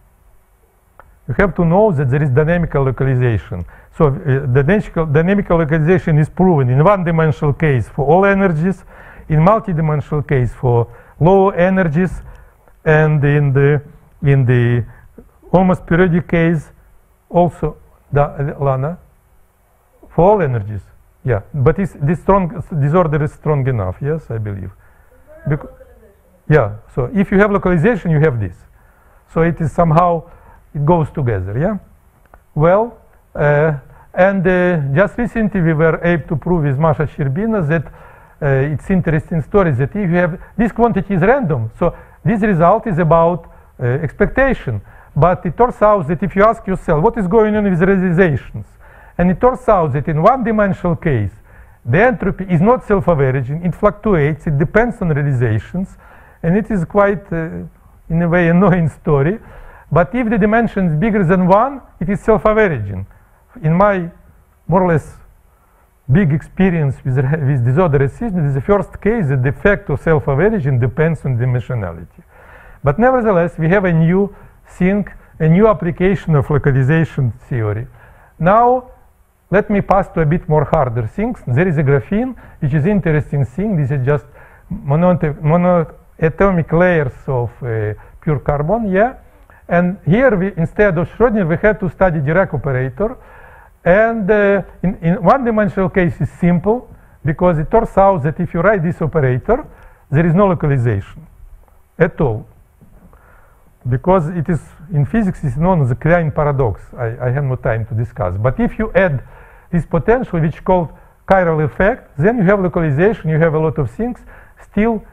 You have to know that there is dynamical localization. So uh, dynamical, dynamical localization is proven in one dimensional case for all energies in multi-dimensional case for low energies and in the in the almost periodic case also the Lana for all energies. Yeah, but this strong disorder is strong enough. Yes, I believe. Yeah, so if you have localization, you have this. So it is somehow, it goes together, yeah? Well, uh, and uh, just recently we were able to prove with Masha Shcherbina that uh, it's interesting story that if you have, this quantity is random. So this result is about uh, expectation. But it turns out that if you ask yourself, what is going on with realizations? And it turns out that in one-dimensional case, the entropy is not self-averaging, it fluctuates, it depends on realizations, and it is quite, uh, in a way, annoying story. But if the dimension is bigger than one, it is self-averaging. In my more or less big experience with, with disordered system, this is the first case that the effect of self-averaging depends on dimensionality. But nevertheless, we have a new thing, a new application of localization theory. Now, let me pass to a bit more harder things. There is a graphene, which is interesting thing. This is just monoatomic layers of uh, pure carbon, yeah. And here, we, instead of Schrodinger, we have to study Dirac operator. And uh, in, in one-dimensional case, it's simple, because it turns out that if you write this operator, there is no localization at all. Because it is, in physics, it's known as the Klein paradox. I, I have no time to discuss. But if you add this potential, which is called chiral effect, then you have localization, you have a lot of things, still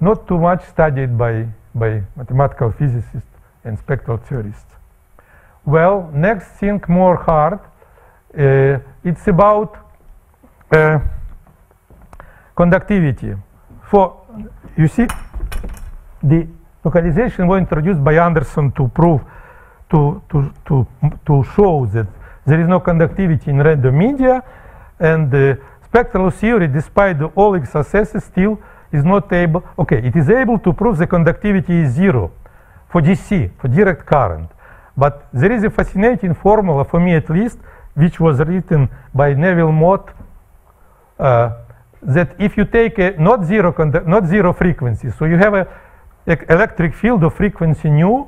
not too much studied by, by mathematical physicists and spectral theorists. Well, next thing more hard, uh, it's about uh, conductivity. For, you see, the localization was introduced by Anderson to prove, to, to, to, to show that there is no conductivity in random media, and the spectral theory, despite all its successes, still is not able, okay, it is able to prove the conductivity is zero for DC, for direct current. But there is a fascinating formula, for me at least, which was written by Nevill Mott, uh, that if you take a not zero, not zero frequency, so you have a electric field of frequency nu,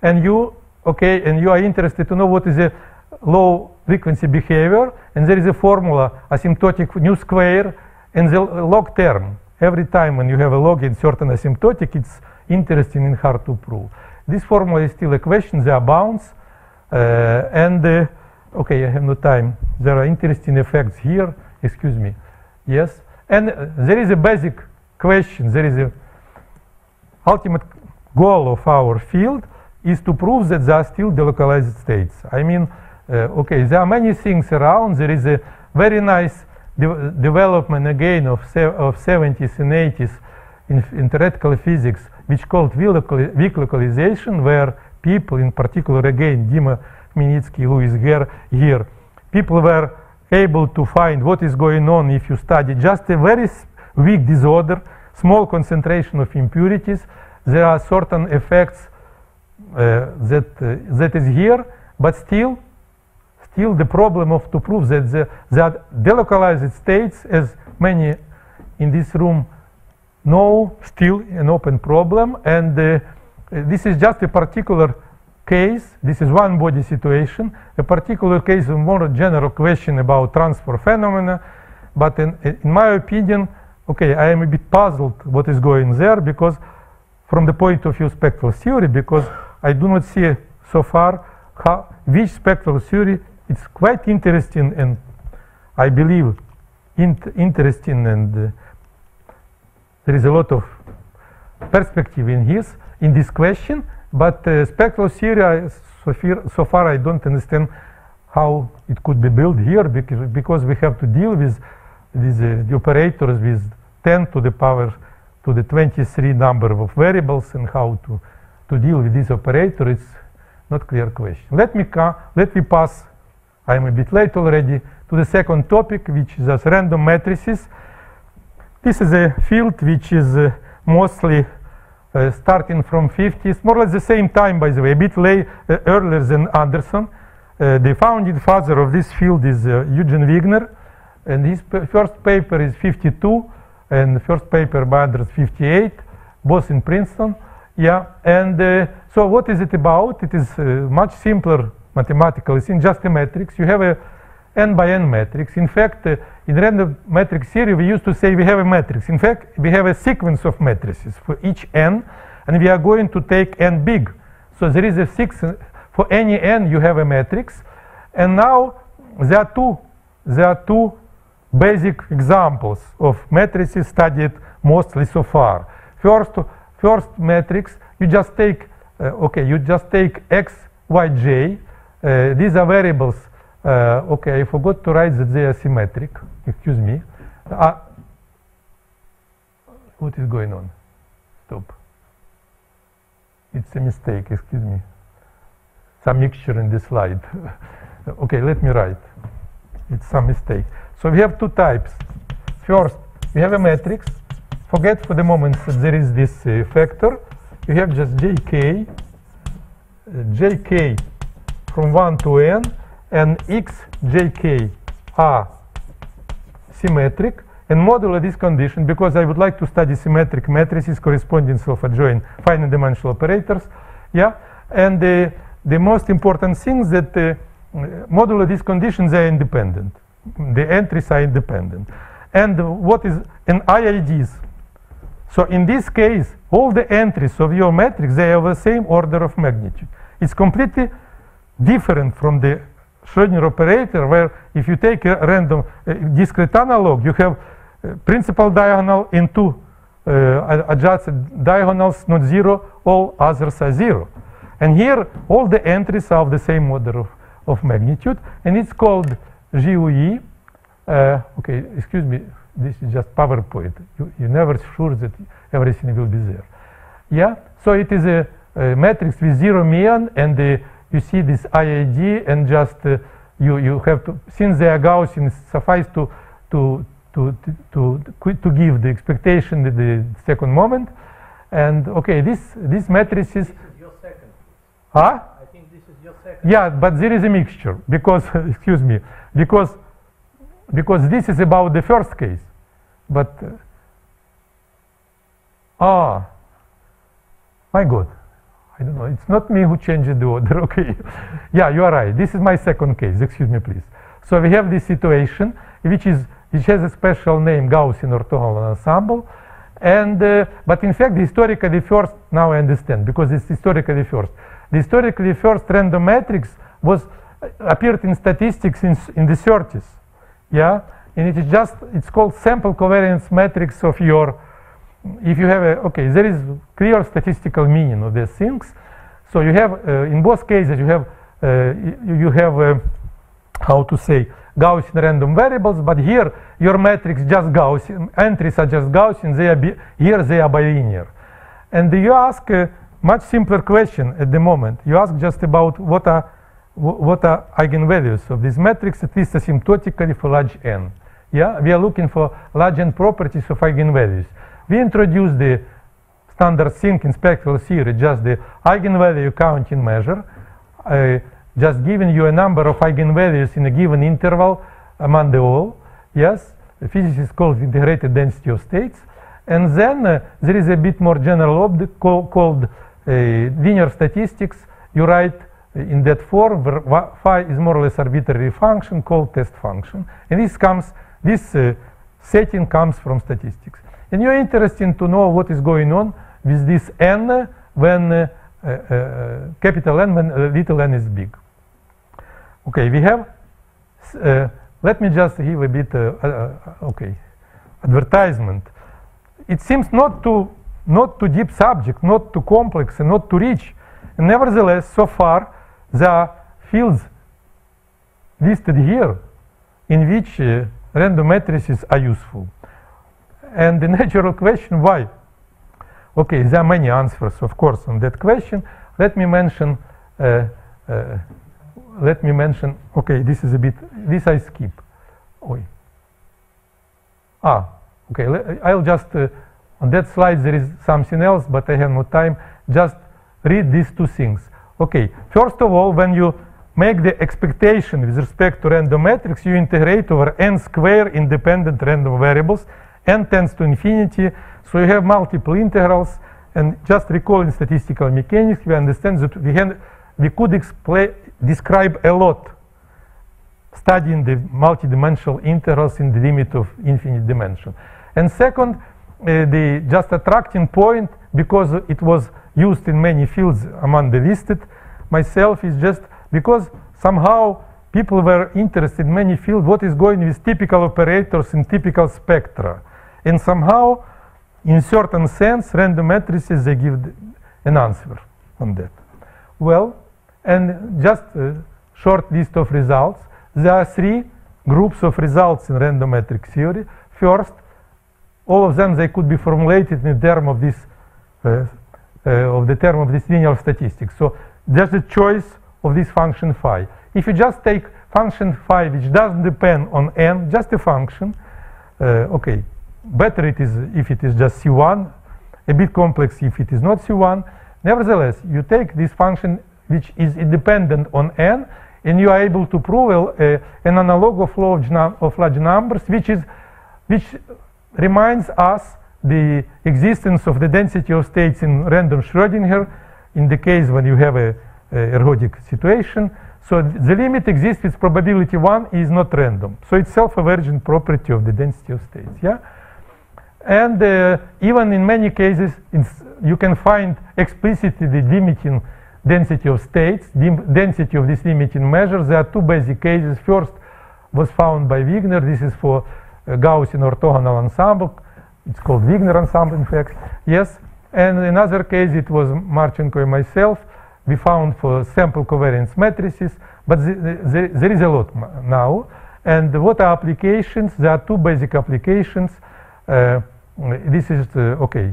and you, okay, and you are interested to know what is a low frequency behavior, and there is a formula, asymptotic nu square, and the log term. Every time when you have a log in certain asymptotic, it's interesting and hard to prove. This formula is still a question, there are bounds, uh, and uh, okay, I have no time. There are interesting effects here, excuse me. Yes, and uh, there is a basic question, there is a ultimate goal of our field is to prove that there are still delocalized states. I mean, uh, okay, there are many things around. There is a very nice de development again of, of 70s and 80s in, in theoretical physics which called weak localization, where people, in particular again, Dima Khmelnitskii, Louis Gehr, here, people were able to find what is going on if you study just a very weak disorder, small concentration of impurities. There are certain effects uh, that, uh, that is here, but still, still the problem of to prove that the, that delocalized states, as many in this room no, still an open problem, and uh, this is just a particular case. This is one body situation, a particular case of more general question about transfer phenomena. But in, in my opinion, okay, I am a bit puzzled what is going there because from the point of view spectral theory, because I do not see so far how, which spectral theory it's quite interesting and I believe int interesting and uh, there is a lot of perspective in his in this question, but uh, spectral theory, so, so, far I don't understand how it could be built here because, because we have to deal with these uh, the operators with 10 to the power to the 23 number of variables and how to, to deal with this operator it's not clear question. Let me, let me pass, I'm a bit late already, to the second topic which is as random matrices. This is a field which is uh, mostly uh, starting from 50s, more or less the same time, by the way, a bit late, uh, earlier than Anderson. Uh, the founding father of this field is uh, Eugen Wigner, and his first paper is 52, and the first paper by Anders 58, both in Princeton. Yeah, and uh, so what is it about? It is much simpler mathematically. It's in just a matrix. You have a n by n matrix. In fact, uh, in random matrix theory, we used to say we have a matrix. In fact, we have a sequence of matrices for each n, and we are going to take n big. So there is a six, for any n, you have a matrix. And now there are two, there are two basic examples of matrices studied mostly so far. First, first matrix, you just take, uh, okay, you just take x, y, j. Uh, these are variables. Uh, okay, I forgot to write that they are symmetric. Excuse me. Uh, what is going on? Stop. It's a mistake, excuse me. Some mixture in the slide. okay, let me write. It's some mistake. So we have two types. First, we have a matrix. Forget for the moment that there is this uh, factor. You have just jk, uh, jk from 1 to n, and x, jk are symmetric. And modulo this condition, because I would like to study symmetric matrices corresponding self-adjoint finite dimensional operators. Yeah, and the, the most important thing is that uh, modulo these conditions are independent. The entries are independent. And what is an IIDs? So in this case, all the entries of your matrix, they have the same order of magnitude. It's completely different from the Schrodinger operator, where if you take a random uh, discrete analog, you have uh, principal diagonal in two uh, adjacent diagonals, not zero, all others are zero. And here, all the entries are of the same order of, of magnitude, and it's called GUE. Uh, okay, excuse me, this is just PowerPoint. You, you're never sure that everything will be there. Yeah, so it is a, a matrix with zero mean, and the you see this IID and just uh, you, you have to, since they are Gaussian, suffice to, to, to, to, to, to give the expectation at the second moment. And okay, this, this matrix is... your second. Huh? I think this is your second. Yeah, but there is a mixture because, excuse me, because, because this is about the first case. But, uh, ah, my God. I don't know. It's not me who changed the order. Okay. yeah, you are right. This is my second case. Excuse me, please. So we have this situation, which is which has a special name, Gaussian orthogonal ensemble. And uh, but in fact, historically first. Now I understand because it's historically first. The historically first random matrix was appeared in statistics in in the 30s. Yeah, and it is just it's called sample covariance matrix of your if you have a, okay, there is clear statistical meaning of these things. So you have, uh, in both cases, you have, uh, you, have, uh, how to say, Gaussian random variables, but here your matrix just Gaussian, entries are just Gaussian, they are here they are bilinear. And you ask a much simpler question at the moment. You ask just about what are, what are eigenvalues of this matrix, at least asymptotically for large n. Yeah, we are looking for large n properties of eigenvalues. We introduced the standard thing in spectral theory, just the eigenvalue counting measure, uh, just giving you a number of eigenvalues in a given interval among the all. Yes, the physicists call it integrated density of states. And then uh, there is a bit more general object call, called uh, linear statistics. You write in that form where phi is more or less arbitrary function called test function. And this comes, this uh, setting comes from statistics. And you're interested to know what is going on with this n when uh, uh, uh capital N when uh, little n is big. Okay, we have, uh, let me just give a bit, okay, advertisement. It seems not too, not too deep subject, not too complex and not too rich. And nevertheless, so far, there are fields listed here in which random matrices are useful. And the natural question, why? Okay, there are many answers, of course, on that question. Let me mention, uh, uh, let me mention, okay, this is a bit, this I skip. Oi. Ah, okay, I'll just, uh, on that slide there is something else, but I have no time. Just read these two things. Okay, first of all, when you make the expectation with respect to random matrix, you integrate over n square independent random variables n tends to infinity. So you have multiple integrals. And just recalling statistical mechanics, we understand that we, we could describe a lot studying the multidimensional integrals in the limit of infinite dimension. And second, uh, the just attracting point, because it was used in many fields among the listed, myself is just because somehow people were interested in many fields, what is going with typical operators in typical spectra. And somehow, in certain sense, random matrices, they give an answer on that. Well, and just a short list of results. There are three groups of results in random matrix theory. First, all of them, they could be formulated in the term of this, uh, uh, of the term of this linear statistics. So there's a choice of this function phi. If you just take function phi, which doesn't depend on n, just a function, uh, okay, better it is if it is just C1, a bit complex if it is not C1. Nevertheless, you take this function which is independent on n, and you are able to prove uh, an analog of law of, large numbers, which is which reminds us the existence of the density of states in random Schrodinger in the case when you have a, a ergodic situation. So the limit exists with probability 1 is not random. So it's self-emergent property of the density of states. Yeah. And uh, even in many cases, you can find explicitly the limiting density of states, density of this limiting measure. There are two basic cases. First was found by Wigner. This is for uh, Gaussian orthogonal ensemble. It's called Wigner ensemble, in fact. Yes. And in another case, it was Marchenko and myself. We found for sample covariance matrices. But the, the, there is a lot now. And what are applications? There are two basic applications. Uh, this is, uh, okay,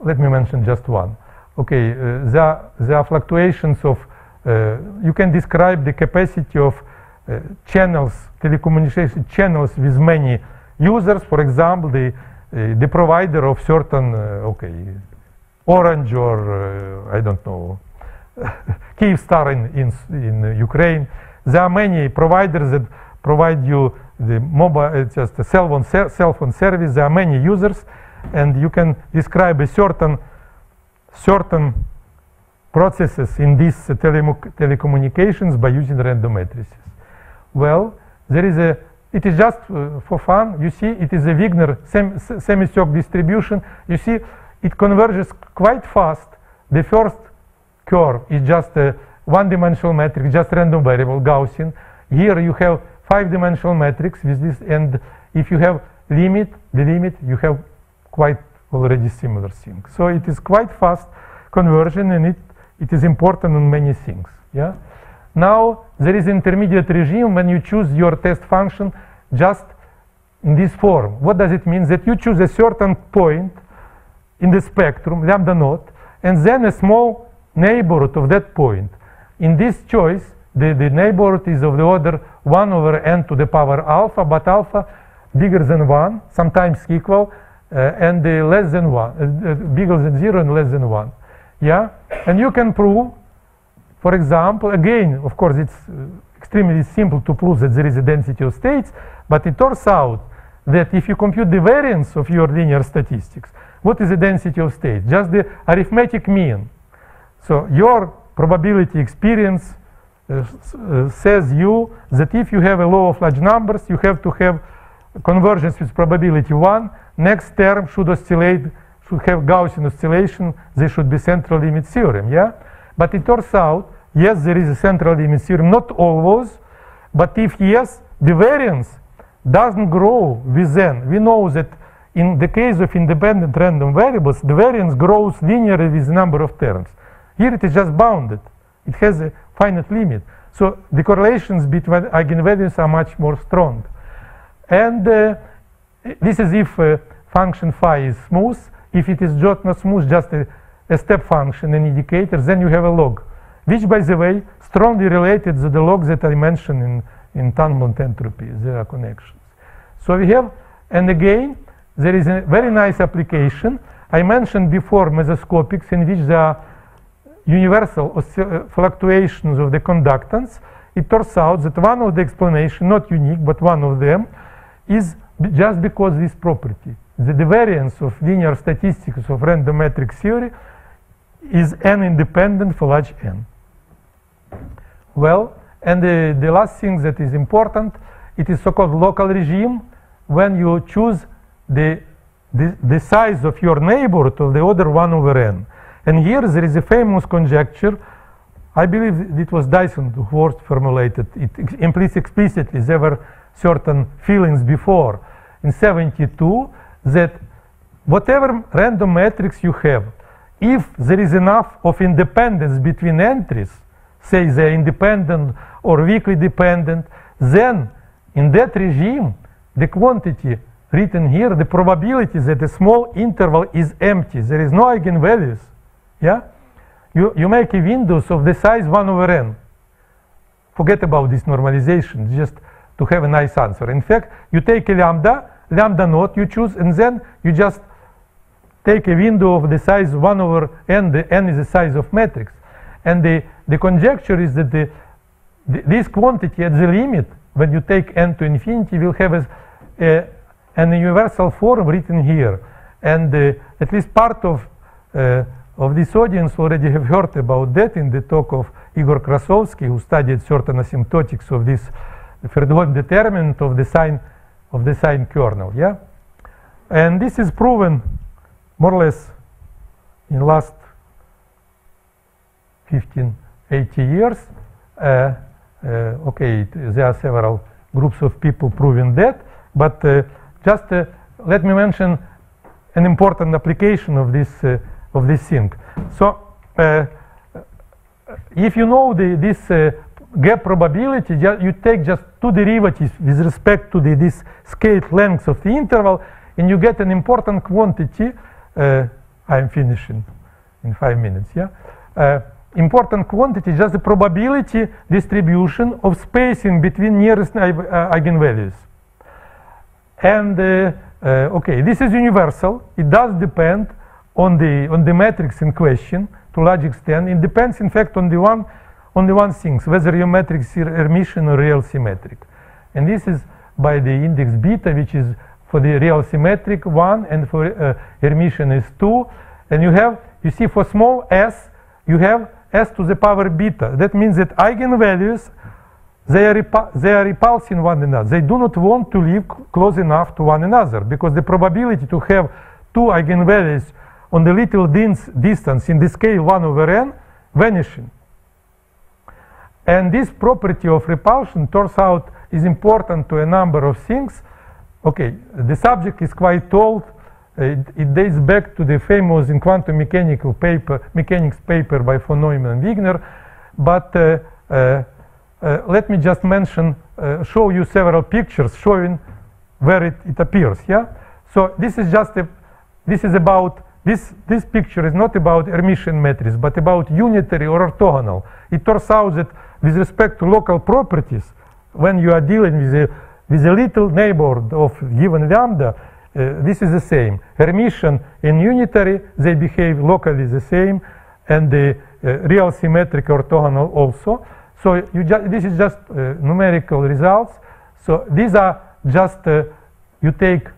let me mention just one. Okay, uh, there, there are fluctuations of, uh, you can describe the capacity of uh, channels, telecommunication channels with many users. For example, the, Uh, the provider of certain, uh, okay, Orange or, uh, I don't know, Kyivstar in, in, in Ukraine. There are many providers that provide you the mobile, just a cell phone, cell phone service. There are many users, and you can describe a certain certain processes in these uh, telecommunications by using random matrices. Well, there is a, it is just uh, for fun. You see, it is a Wigner sem semi-circle distribution. You see, it converges quite fast. The first curve is just a one-dimensional matrix, just random variable, Gaussian. Here you have five-dimensional matrix with this, and if you have limit, the limit, you have quite already similar thing. So it is quite fast conversion, and it, it is important on many things. Yeah. Now there is intermediate regime when you choose your test function just in this form. What does it mean? That you choose a certain point in the spectrum, lambda naught, and then a small neighborhood of that point. In this choice, the, the neighborhood is of the order 1 over n to the power alpha, but alpha bigger than 1, sometimes equal, uh, and less than 1, uh, uh, bigger than 0 and less than 1. Yeah? And you can prove, for example, again, of course, it's extremely simple to prove that there is a density of states, but it turns out that if you compute the variance of your linear statistics, what is the density of states? Just the arithmetic mean. So your probability experience uh, uh, says you that if you have a law of large numbers, you have to have convergence with probability 1. Next term should oscillate, should have Gaussian oscillation. There should be central limit theorem, yeah? But it turns out, yes, there is a central limit theorem, not always, but if yes, the variance doesn't grow with n. We know that in the case of independent random variables, the variance grows linearly with the number of terms. Here it is just bounded. It has a finite limit. So the correlations between eigenvalues are much more strong. And uh, this is if uh, function phi is smooth. If it is just not smooth, just a, a, step function, an indicator, then you have a log, which, by the way, strongly related to the log that I mentioned in, in turbulent entropy. There are connections. So we have, and again, there is a very nice application. I mentioned before mesoscopics in which there are universal uh, fluctuations of the conductance, it turns out that one of the explanations, not unique, but one of them, is just because this property, the variance of linear statistics of random matrix theory is n independent for large n. Well, And the, the last thing that is important, it is so-called local regime when you choose the, the, the size of your neighbor to the order 1 over n. And here there is a famous conjecture, I believe it was Dyson who first formulated it implicitly, explicitly, there were certain feelings before in 72 that whatever random matrix you have, if there is enough of independence between entries, say they're independent or weakly dependent, then in that regime, the quantity written here, the probability that a small interval is empty, there is no eigenvalues, yeah? You, you make a windows of the size 1 over n. Forget about this normalization, just to have a nice answer. In fact, you take a lambda, lambda naught you choose, and then you just take a window of the size 1 over n, the n is the size of matrix. And the, the conjecture is that the, the, this quantity at the limit, when you take n to infinity, will have a, a, an universal form written here. And uh, at least part of, uh, of this audience already have heard about that in the talk of Igor Krasovsky, who studied certain asymptotics of this Fredholm determinant of the sine of the sine kernel. Yeah, and this is proven more or less in last 15, 80 years. Uh, uh, okay, there are several groups of people proving that, but uh, just uh, let me mention an important application of this uh, of this thing. So, uh, if you know the, this gap probability, you take just two derivatives with respect to the, this scaled length of the interval, and you get an important quantity. Uh, I'm finishing in five minutes. Yeah, uh, important quantity, just the probability distribution of spacing between nearest uh, eigenvalues. And uh, uh, okay, this is universal. It does depend on the on the matrix in question to large extent. It depends, in fact, on the one only one thing, whether your matrix is Hermitian or real symmetric. And this is by the index beta, which is for the real symmetric 1 and for uh, Hermitian is 2. And you have, you see for small s, you have s to the power beta. That means that eigenvalues, they are, they are repulsing one another. They do not want to live close enough to one another because the probability to have two eigenvalues on the little distance in the scale 1 over n vanishing. And this property of repulsion turns out is important to a number of things. Okay, the subject is quite old. It, it dates back to the famous in quantum mechanical paper, mechanics paper by von Neumann and Wigner. But uh, uh, uh, let me just mention, uh, show you several pictures showing where it, it appears. Yeah. So this is just a, this is about this, this picture is not about Hermitian matrix, but about unitary or orthogonal. It turns out that with respect to local properties, when you are dealing with a, with a little neighborhood of given lambda, uh, this is the same. Hermitian and unitary, they behave locally the same, and the uh, real symmetric orthogonal also. So this is just uh, numerical results. So these are just, uh, you take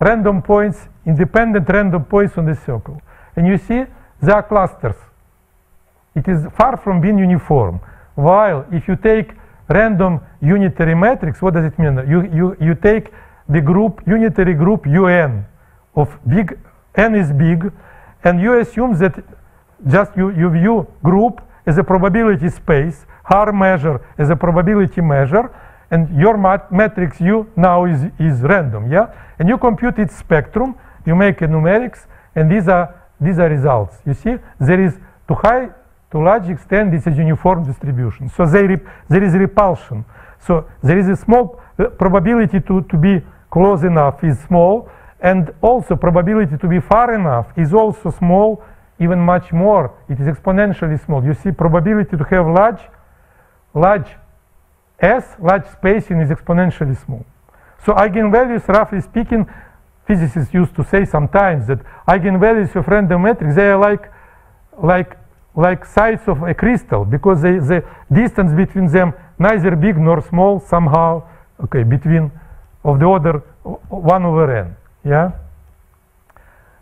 random points, independent random points on the circle. And you see, there are clusters. It is far from being uniform. While if you take random unitary matrix, what does it mean? You, you, you take the group, unitary group UN of big, n is big, and you assume that just you, you view group as a probability space, R measure as a probability measure, and your mat matrix U now is, is random, yeah? And you compute its spectrum, you make a numerics, and these are, these are results. You see, there is to high to large extent this is uniform distribution. So there is repulsion. So there is a small uh, probability to, to be close enough is small, and also probability to be far enough is also small, even much more. It is exponentially small. You see probability to have large, large S, large spacing is exponentially small. So eigenvalues, roughly speaking, physicists used to say sometimes that eigenvalues of random matrix, they are like, like like sides of a crystal because they, the distance between them neither big nor small somehow okay between of the order 1 over n yeah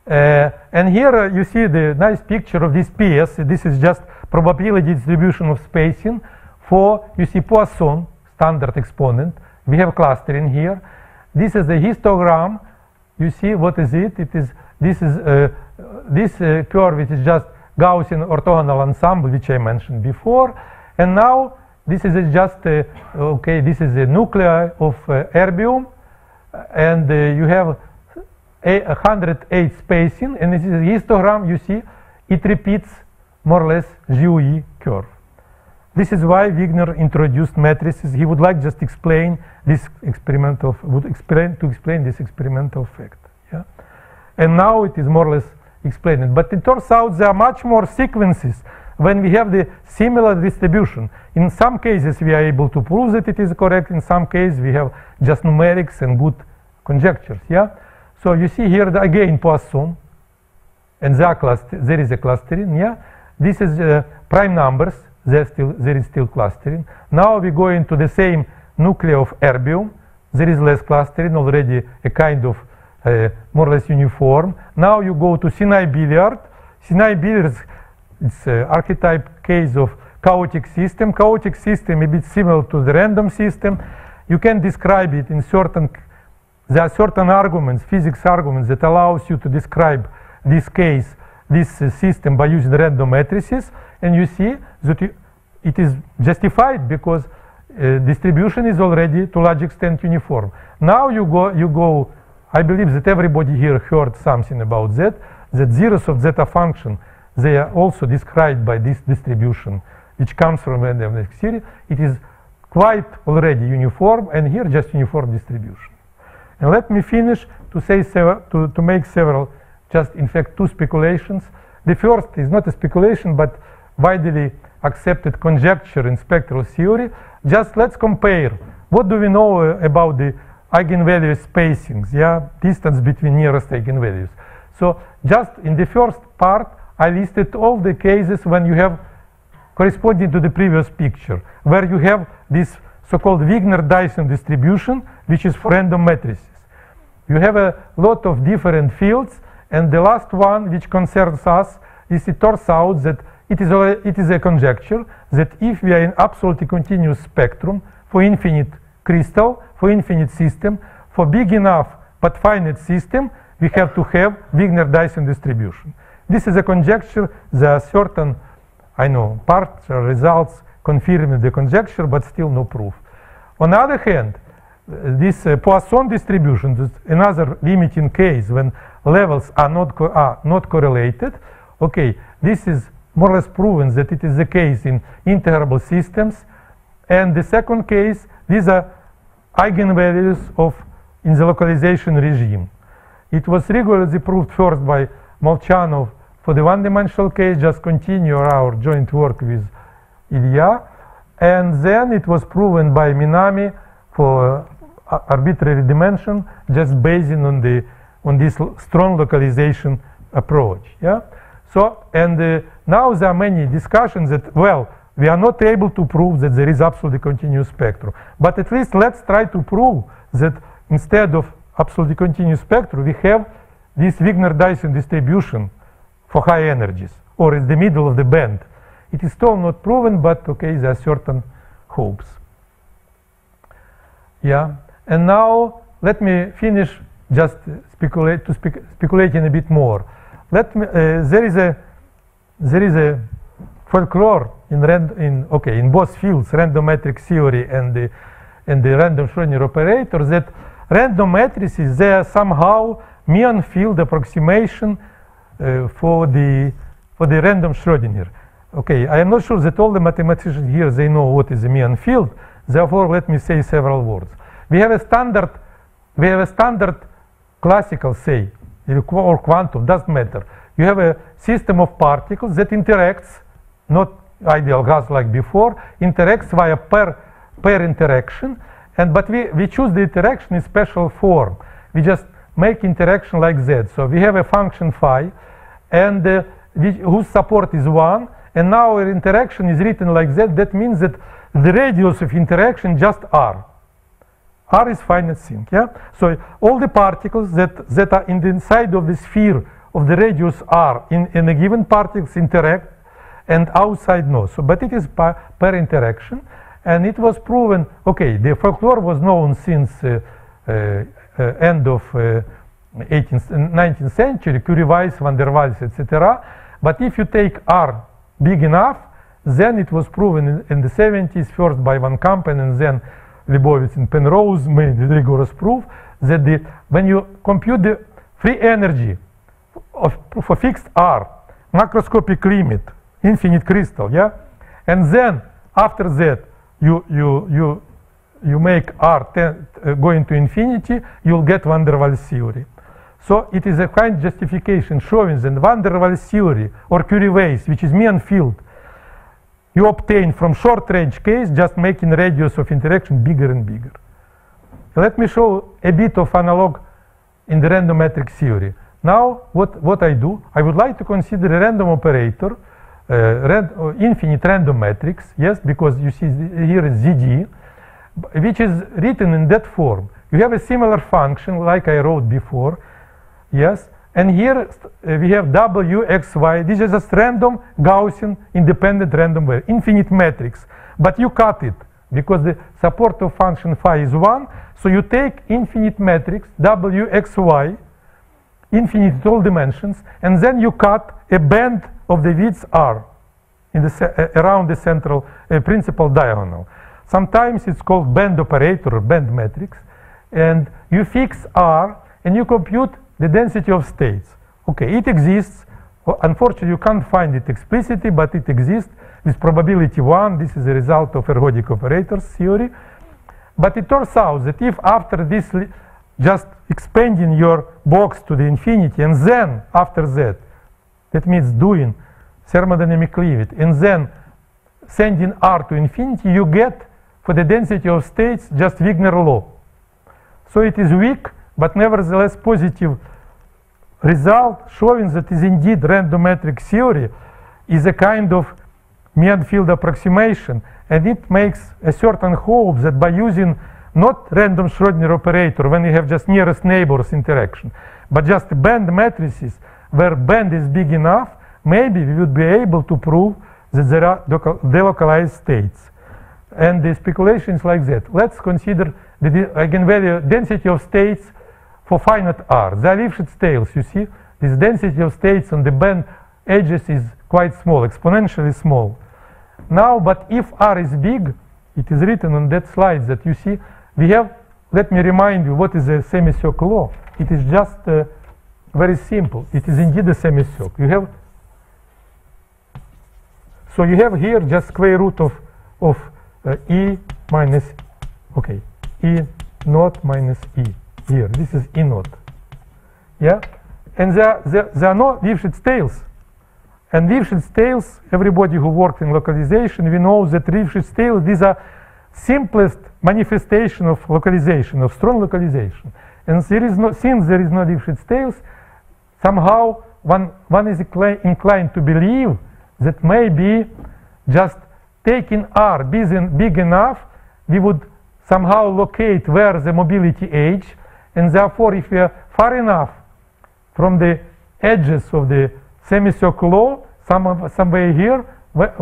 uh, and here uh, you see the nice picture of this PS this is just probability distribution of spacing For, you see Poisson, standard exponent, we have clustering here. This is a histogram. You see what is it? It is this is uh, this uh, curve which is just Gaussian orthogonal ensemble which I mentioned before. And now this is just uh, okay. This is a nuclei of uh, erbium, and uh, you have a 108 spacing. And this is a histogram. You see, it repeats more or less GUE curve. This is why Wigner introduced matrices. He would like just explain this experimental, would explain to explain this experimental fact. Yeah? And now it is more or less explained. But it turns out there are much more sequences when we have the similar distribution. In some cases we are able to prove that it is correct. In some cases we have just numerics and good conjectures. Yeah. So you see here the, again Poisson, and there, cluster, there is a clustering. Yeah. This is uh, prime numbers there, still, there is still clustering. Now we go into the same nuclei of erbium. There is less clustering, already a kind of uh, more or less uniform. Now you go to Sinai billiard. Sinai billiard is uh, archetype case of chaotic system. Chaotic system a bit similar to the random system. You can describe it in certain, there are certain arguments, physics arguments that allows you to describe this case, this uh, system by using random matrices and you see that it is justified because uh, distribution is already to large extent uniform. Now you go, you go, I believe that everybody here heard something about that, that zeros of zeta function, they are also described by this distribution, which comes from random theory. It is quite already uniform, and here just uniform distribution. And let me finish to say to, to make several, just in fact, two speculations. The first is not a speculation, but widely accepted conjecture in spectral theory. Just let's compare. What do we know uh, about the eigenvalue spacings, yeah, distance between nearest eigenvalues. So just in the first part, I listed all the cases when you have corresponding to the previous picture, where you have this so-called Wigner-Dyson distribution, which is for random matrices. You have a lot of different fields, and the last one, which concerns us, is it turns out that it is, a, it is a conjecture that if we are in absolutely continuous spectrum for infinite crystal, for infinite system, for big enough but finite system, we have to have Wigner-Dyson distribution. This is a conjecture. There are certain, I know, partial results confirming the conjecture, but still no proof. On the other hand, this uh, Poisson distribution is another limiting case when levels are not, are not correlated. Okay, this is more or less proven that it is the case in integrable systems. And the second case, these are eigenvalues of in the localization regime. It was rigorously proved first by Molchanov for the one-dimensional case, just continue our joint work with Ilya. And then it was proven by Minami for uh, arbitrary dimension, just basing on the on this strong localization approach. Yeah. So, and uh, now there are many discussions that, well, we are not able to prove that there is absolutely continuous spectrum. But at least let's try to prove that instead of absolutely continuous spectrum, we have this Wigner-Dyson distribution for high energies, or in the middle of the band. It is still not proven, but okay, there are certain hopes. Yeah, and now let me finish just speculate to speak, speculating a bit more. Let me, uh, there is a there is a folklore in in okay in both fields, random matrix theory and the and the random Schrodinger operator, that random matrices they are somehow mean field approximation uh, for the for the random Schrodinger. Okay, I am not sure that all the mathematicians here they know what is a mean field. Therefore, let me say several words. We have a standard, we have a standard classical say or quantum, doesn't matter. You have a system of particles that interacts, not ideal gas like before, interacts via pair, pair interaction, and but we, we choose the interaction in special form. We just make interaction like z. So we have a function phi, and uh, whose support is 1, and now our interaction is written like z. That means that the radius of interaction just r. R is finite thing, yeah? So all the particles that, that are in the inside of the sphere of the radius R in, in a given particles interact and outside no. So, but it is per, interaction. And it was proven, okay, the folklore was known since uh, uh, uh, end of 18th, 19th century, Curie Weiss, van der Waals, etc. But if you take R big enough, then it was proven in, in, the 70s, first by Van Kampen and then Lebowitz and Penrose made rigorous proof that the, when you compute the free energy of, for fixed R, macroscopic limit, infinite crystal, yeah? And then after that, you, you, you, you make R ten, uh, going to infinity, you'll get van der Waals theory. So it is a kind justification showing that van der Waals theory or Curie Weiss, which is mean field, you obtain from short range case just making radius of interaction bigger and bigger. Let me show a bit of analog in the random matrix theory. Now, what, what I do, I would like to consider a random operator, infinite random matrix, yes, because you see here is ZD, which is written in that form. You have a similar function like I wrote before, yes, and here uh, we have W, X, Y. This is just random Gaussian independent random variable, infinite matrix. But you cut it because the support of function phi is 1. So you take infinite matrix W, X, Y, infinite all dimensions, and then you cut a band of the width R in the uh, around the central uh, principal diagonal. Sometimes it's called band operator band matrix. And you fix R and you compute the density of states. Okay, it exists. Unfortunately, you can't find it explicitly, but it exists with probability 1. This is a result of ergodic operators theory. But it turns out that if after this, just expanding your box to the infinity, and then after that, that means doing. Thermodynamic cleavage, and then sending R to infinity, you get for the density of states just Wigner law. So it is weak, but nevertheless positive result showing that is indeed random matrix theory is a kind of mean field approximation. And it makes a certain hope that by using not random Schrodinger operator when you have just nearest neighbors interaction but just band matrices where band is big enough maybe we would be able to prove that there are delocalized states and the speculation is like that let's consider the eigenvalue density of states for finite r. The Lifshitz tails, you see, this density of states on the band edges is quite small, exponentially small. Now, but if r is big, it is written on that slide that you see, we have, let me remind you, what is a semicircle law? It is just uh, very simple. It is indeed a semicircle. You have, so you have here just square root of, of uh, e minus, okay, e naught minus e here. This is E naught. Yeah? And there, there, there are no Lifshitz tails. And Lifshitz tails, everybody who worked in localization, we know that Lifshitz tails, these are simplest manifestation of localization, of strong localization. And there is no, since there is no Lifshitz tails, somehow one, one is inclined to believe that maybe just taking R big, enough, we would somehow locate where the mobility edge and therefore, if we are far enough from the edges of the semicircle law, some, somewhere here,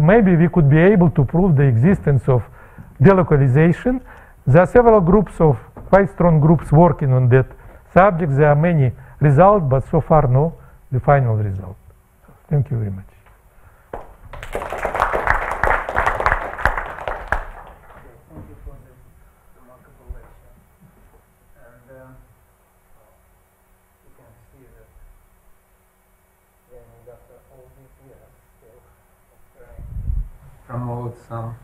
maybe we could be able to prove the existence of delocalization. There are several groups of quite strong groups working on that subject. There are many results, but so far no. The final result. Thank you very much. promote some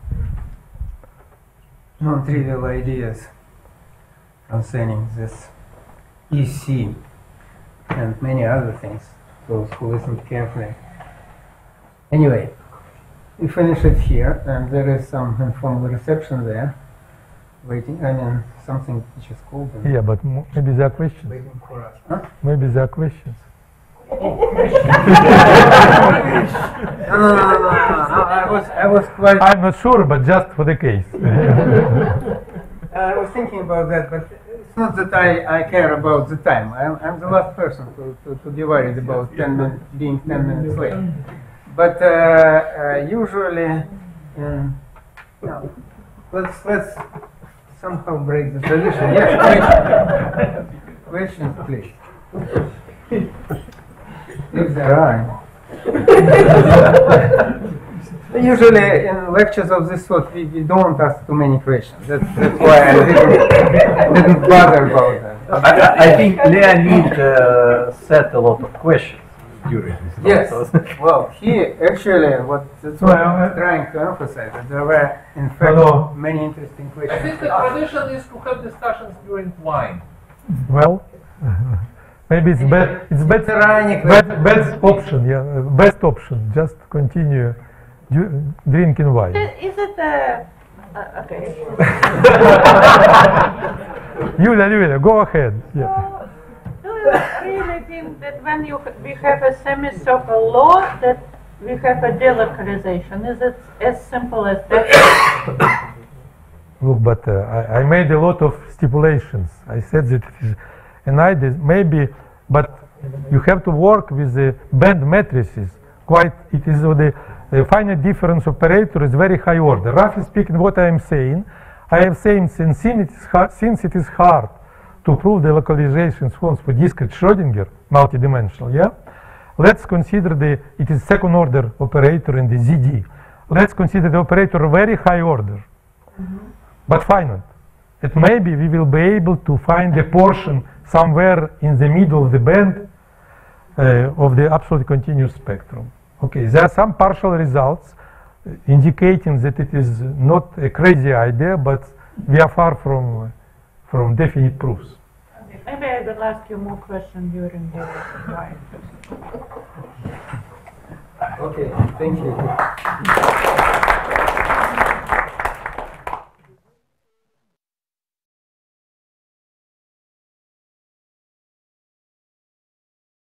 non-trivial ideas. Concerning this. EC and many other things, those who listened carefully. Anyway, we finish it here, and there is some informal reception there. Waiting, I mean, something which is called. Yeah, but maybe there are questions. Waiting for us. Huh? Maybe there are questions. no, no, no, no, no, I was, I was quite. I'm not sure, but just for the case. I was thinking about that, but it's not that I, I care about the time. I'm, I'm the last person to, to, to be worried about 10 minutes, being 10 minutes late. But uh, uh, usually, um, let's let's somehow break the tradition. Yes, questions, please. If there are. Usually in lectures of this sort, we, we don't ask too many questions. That's, that's why I didn't, didn't bother about that. I, I- I think Leonid uh, said a lot of questions during this talk. Yes. so- Well, he actually, what that's what I'm uh, trying to emphasize that there were in fact Hello. many interesting questions. I think the tradition is to have discussions during wine. Well, maybe it's bad. It's bad. Ironic. Best, best option. Yeah, uh, best option. Just continue drinking wine. Is it a, uh, okay. Yulia, Yulia, go ahead. Yeah. Do you really think that when you, we have a semicircle law, that we have a delocalization? Is it as simple as that? Look, but uh, I, I made a lot of stipulations. I said that it is an idea, maybe, but you have to work with the band matrices. Quite, it is uh, the finite difference operator is very high order. Roughly speaking, what I am saying, I am saying since it is hard, since it is hard to prove the localization forms for discrete Schrödinger, multidimensional, yeah. Let's consider the it is second order operator in the ZD. Let's consider the operator very high order but finite. That maybe we will be able to find a portion somewhere in the middle of the band uh, of the absolutely continuous spectrum. Okay, there are some partial results uh, indicating that it is not a crazy idea, but we are far from uh, from definite proofs. Maybe I will ask you more questions during the time. Okay, thank you.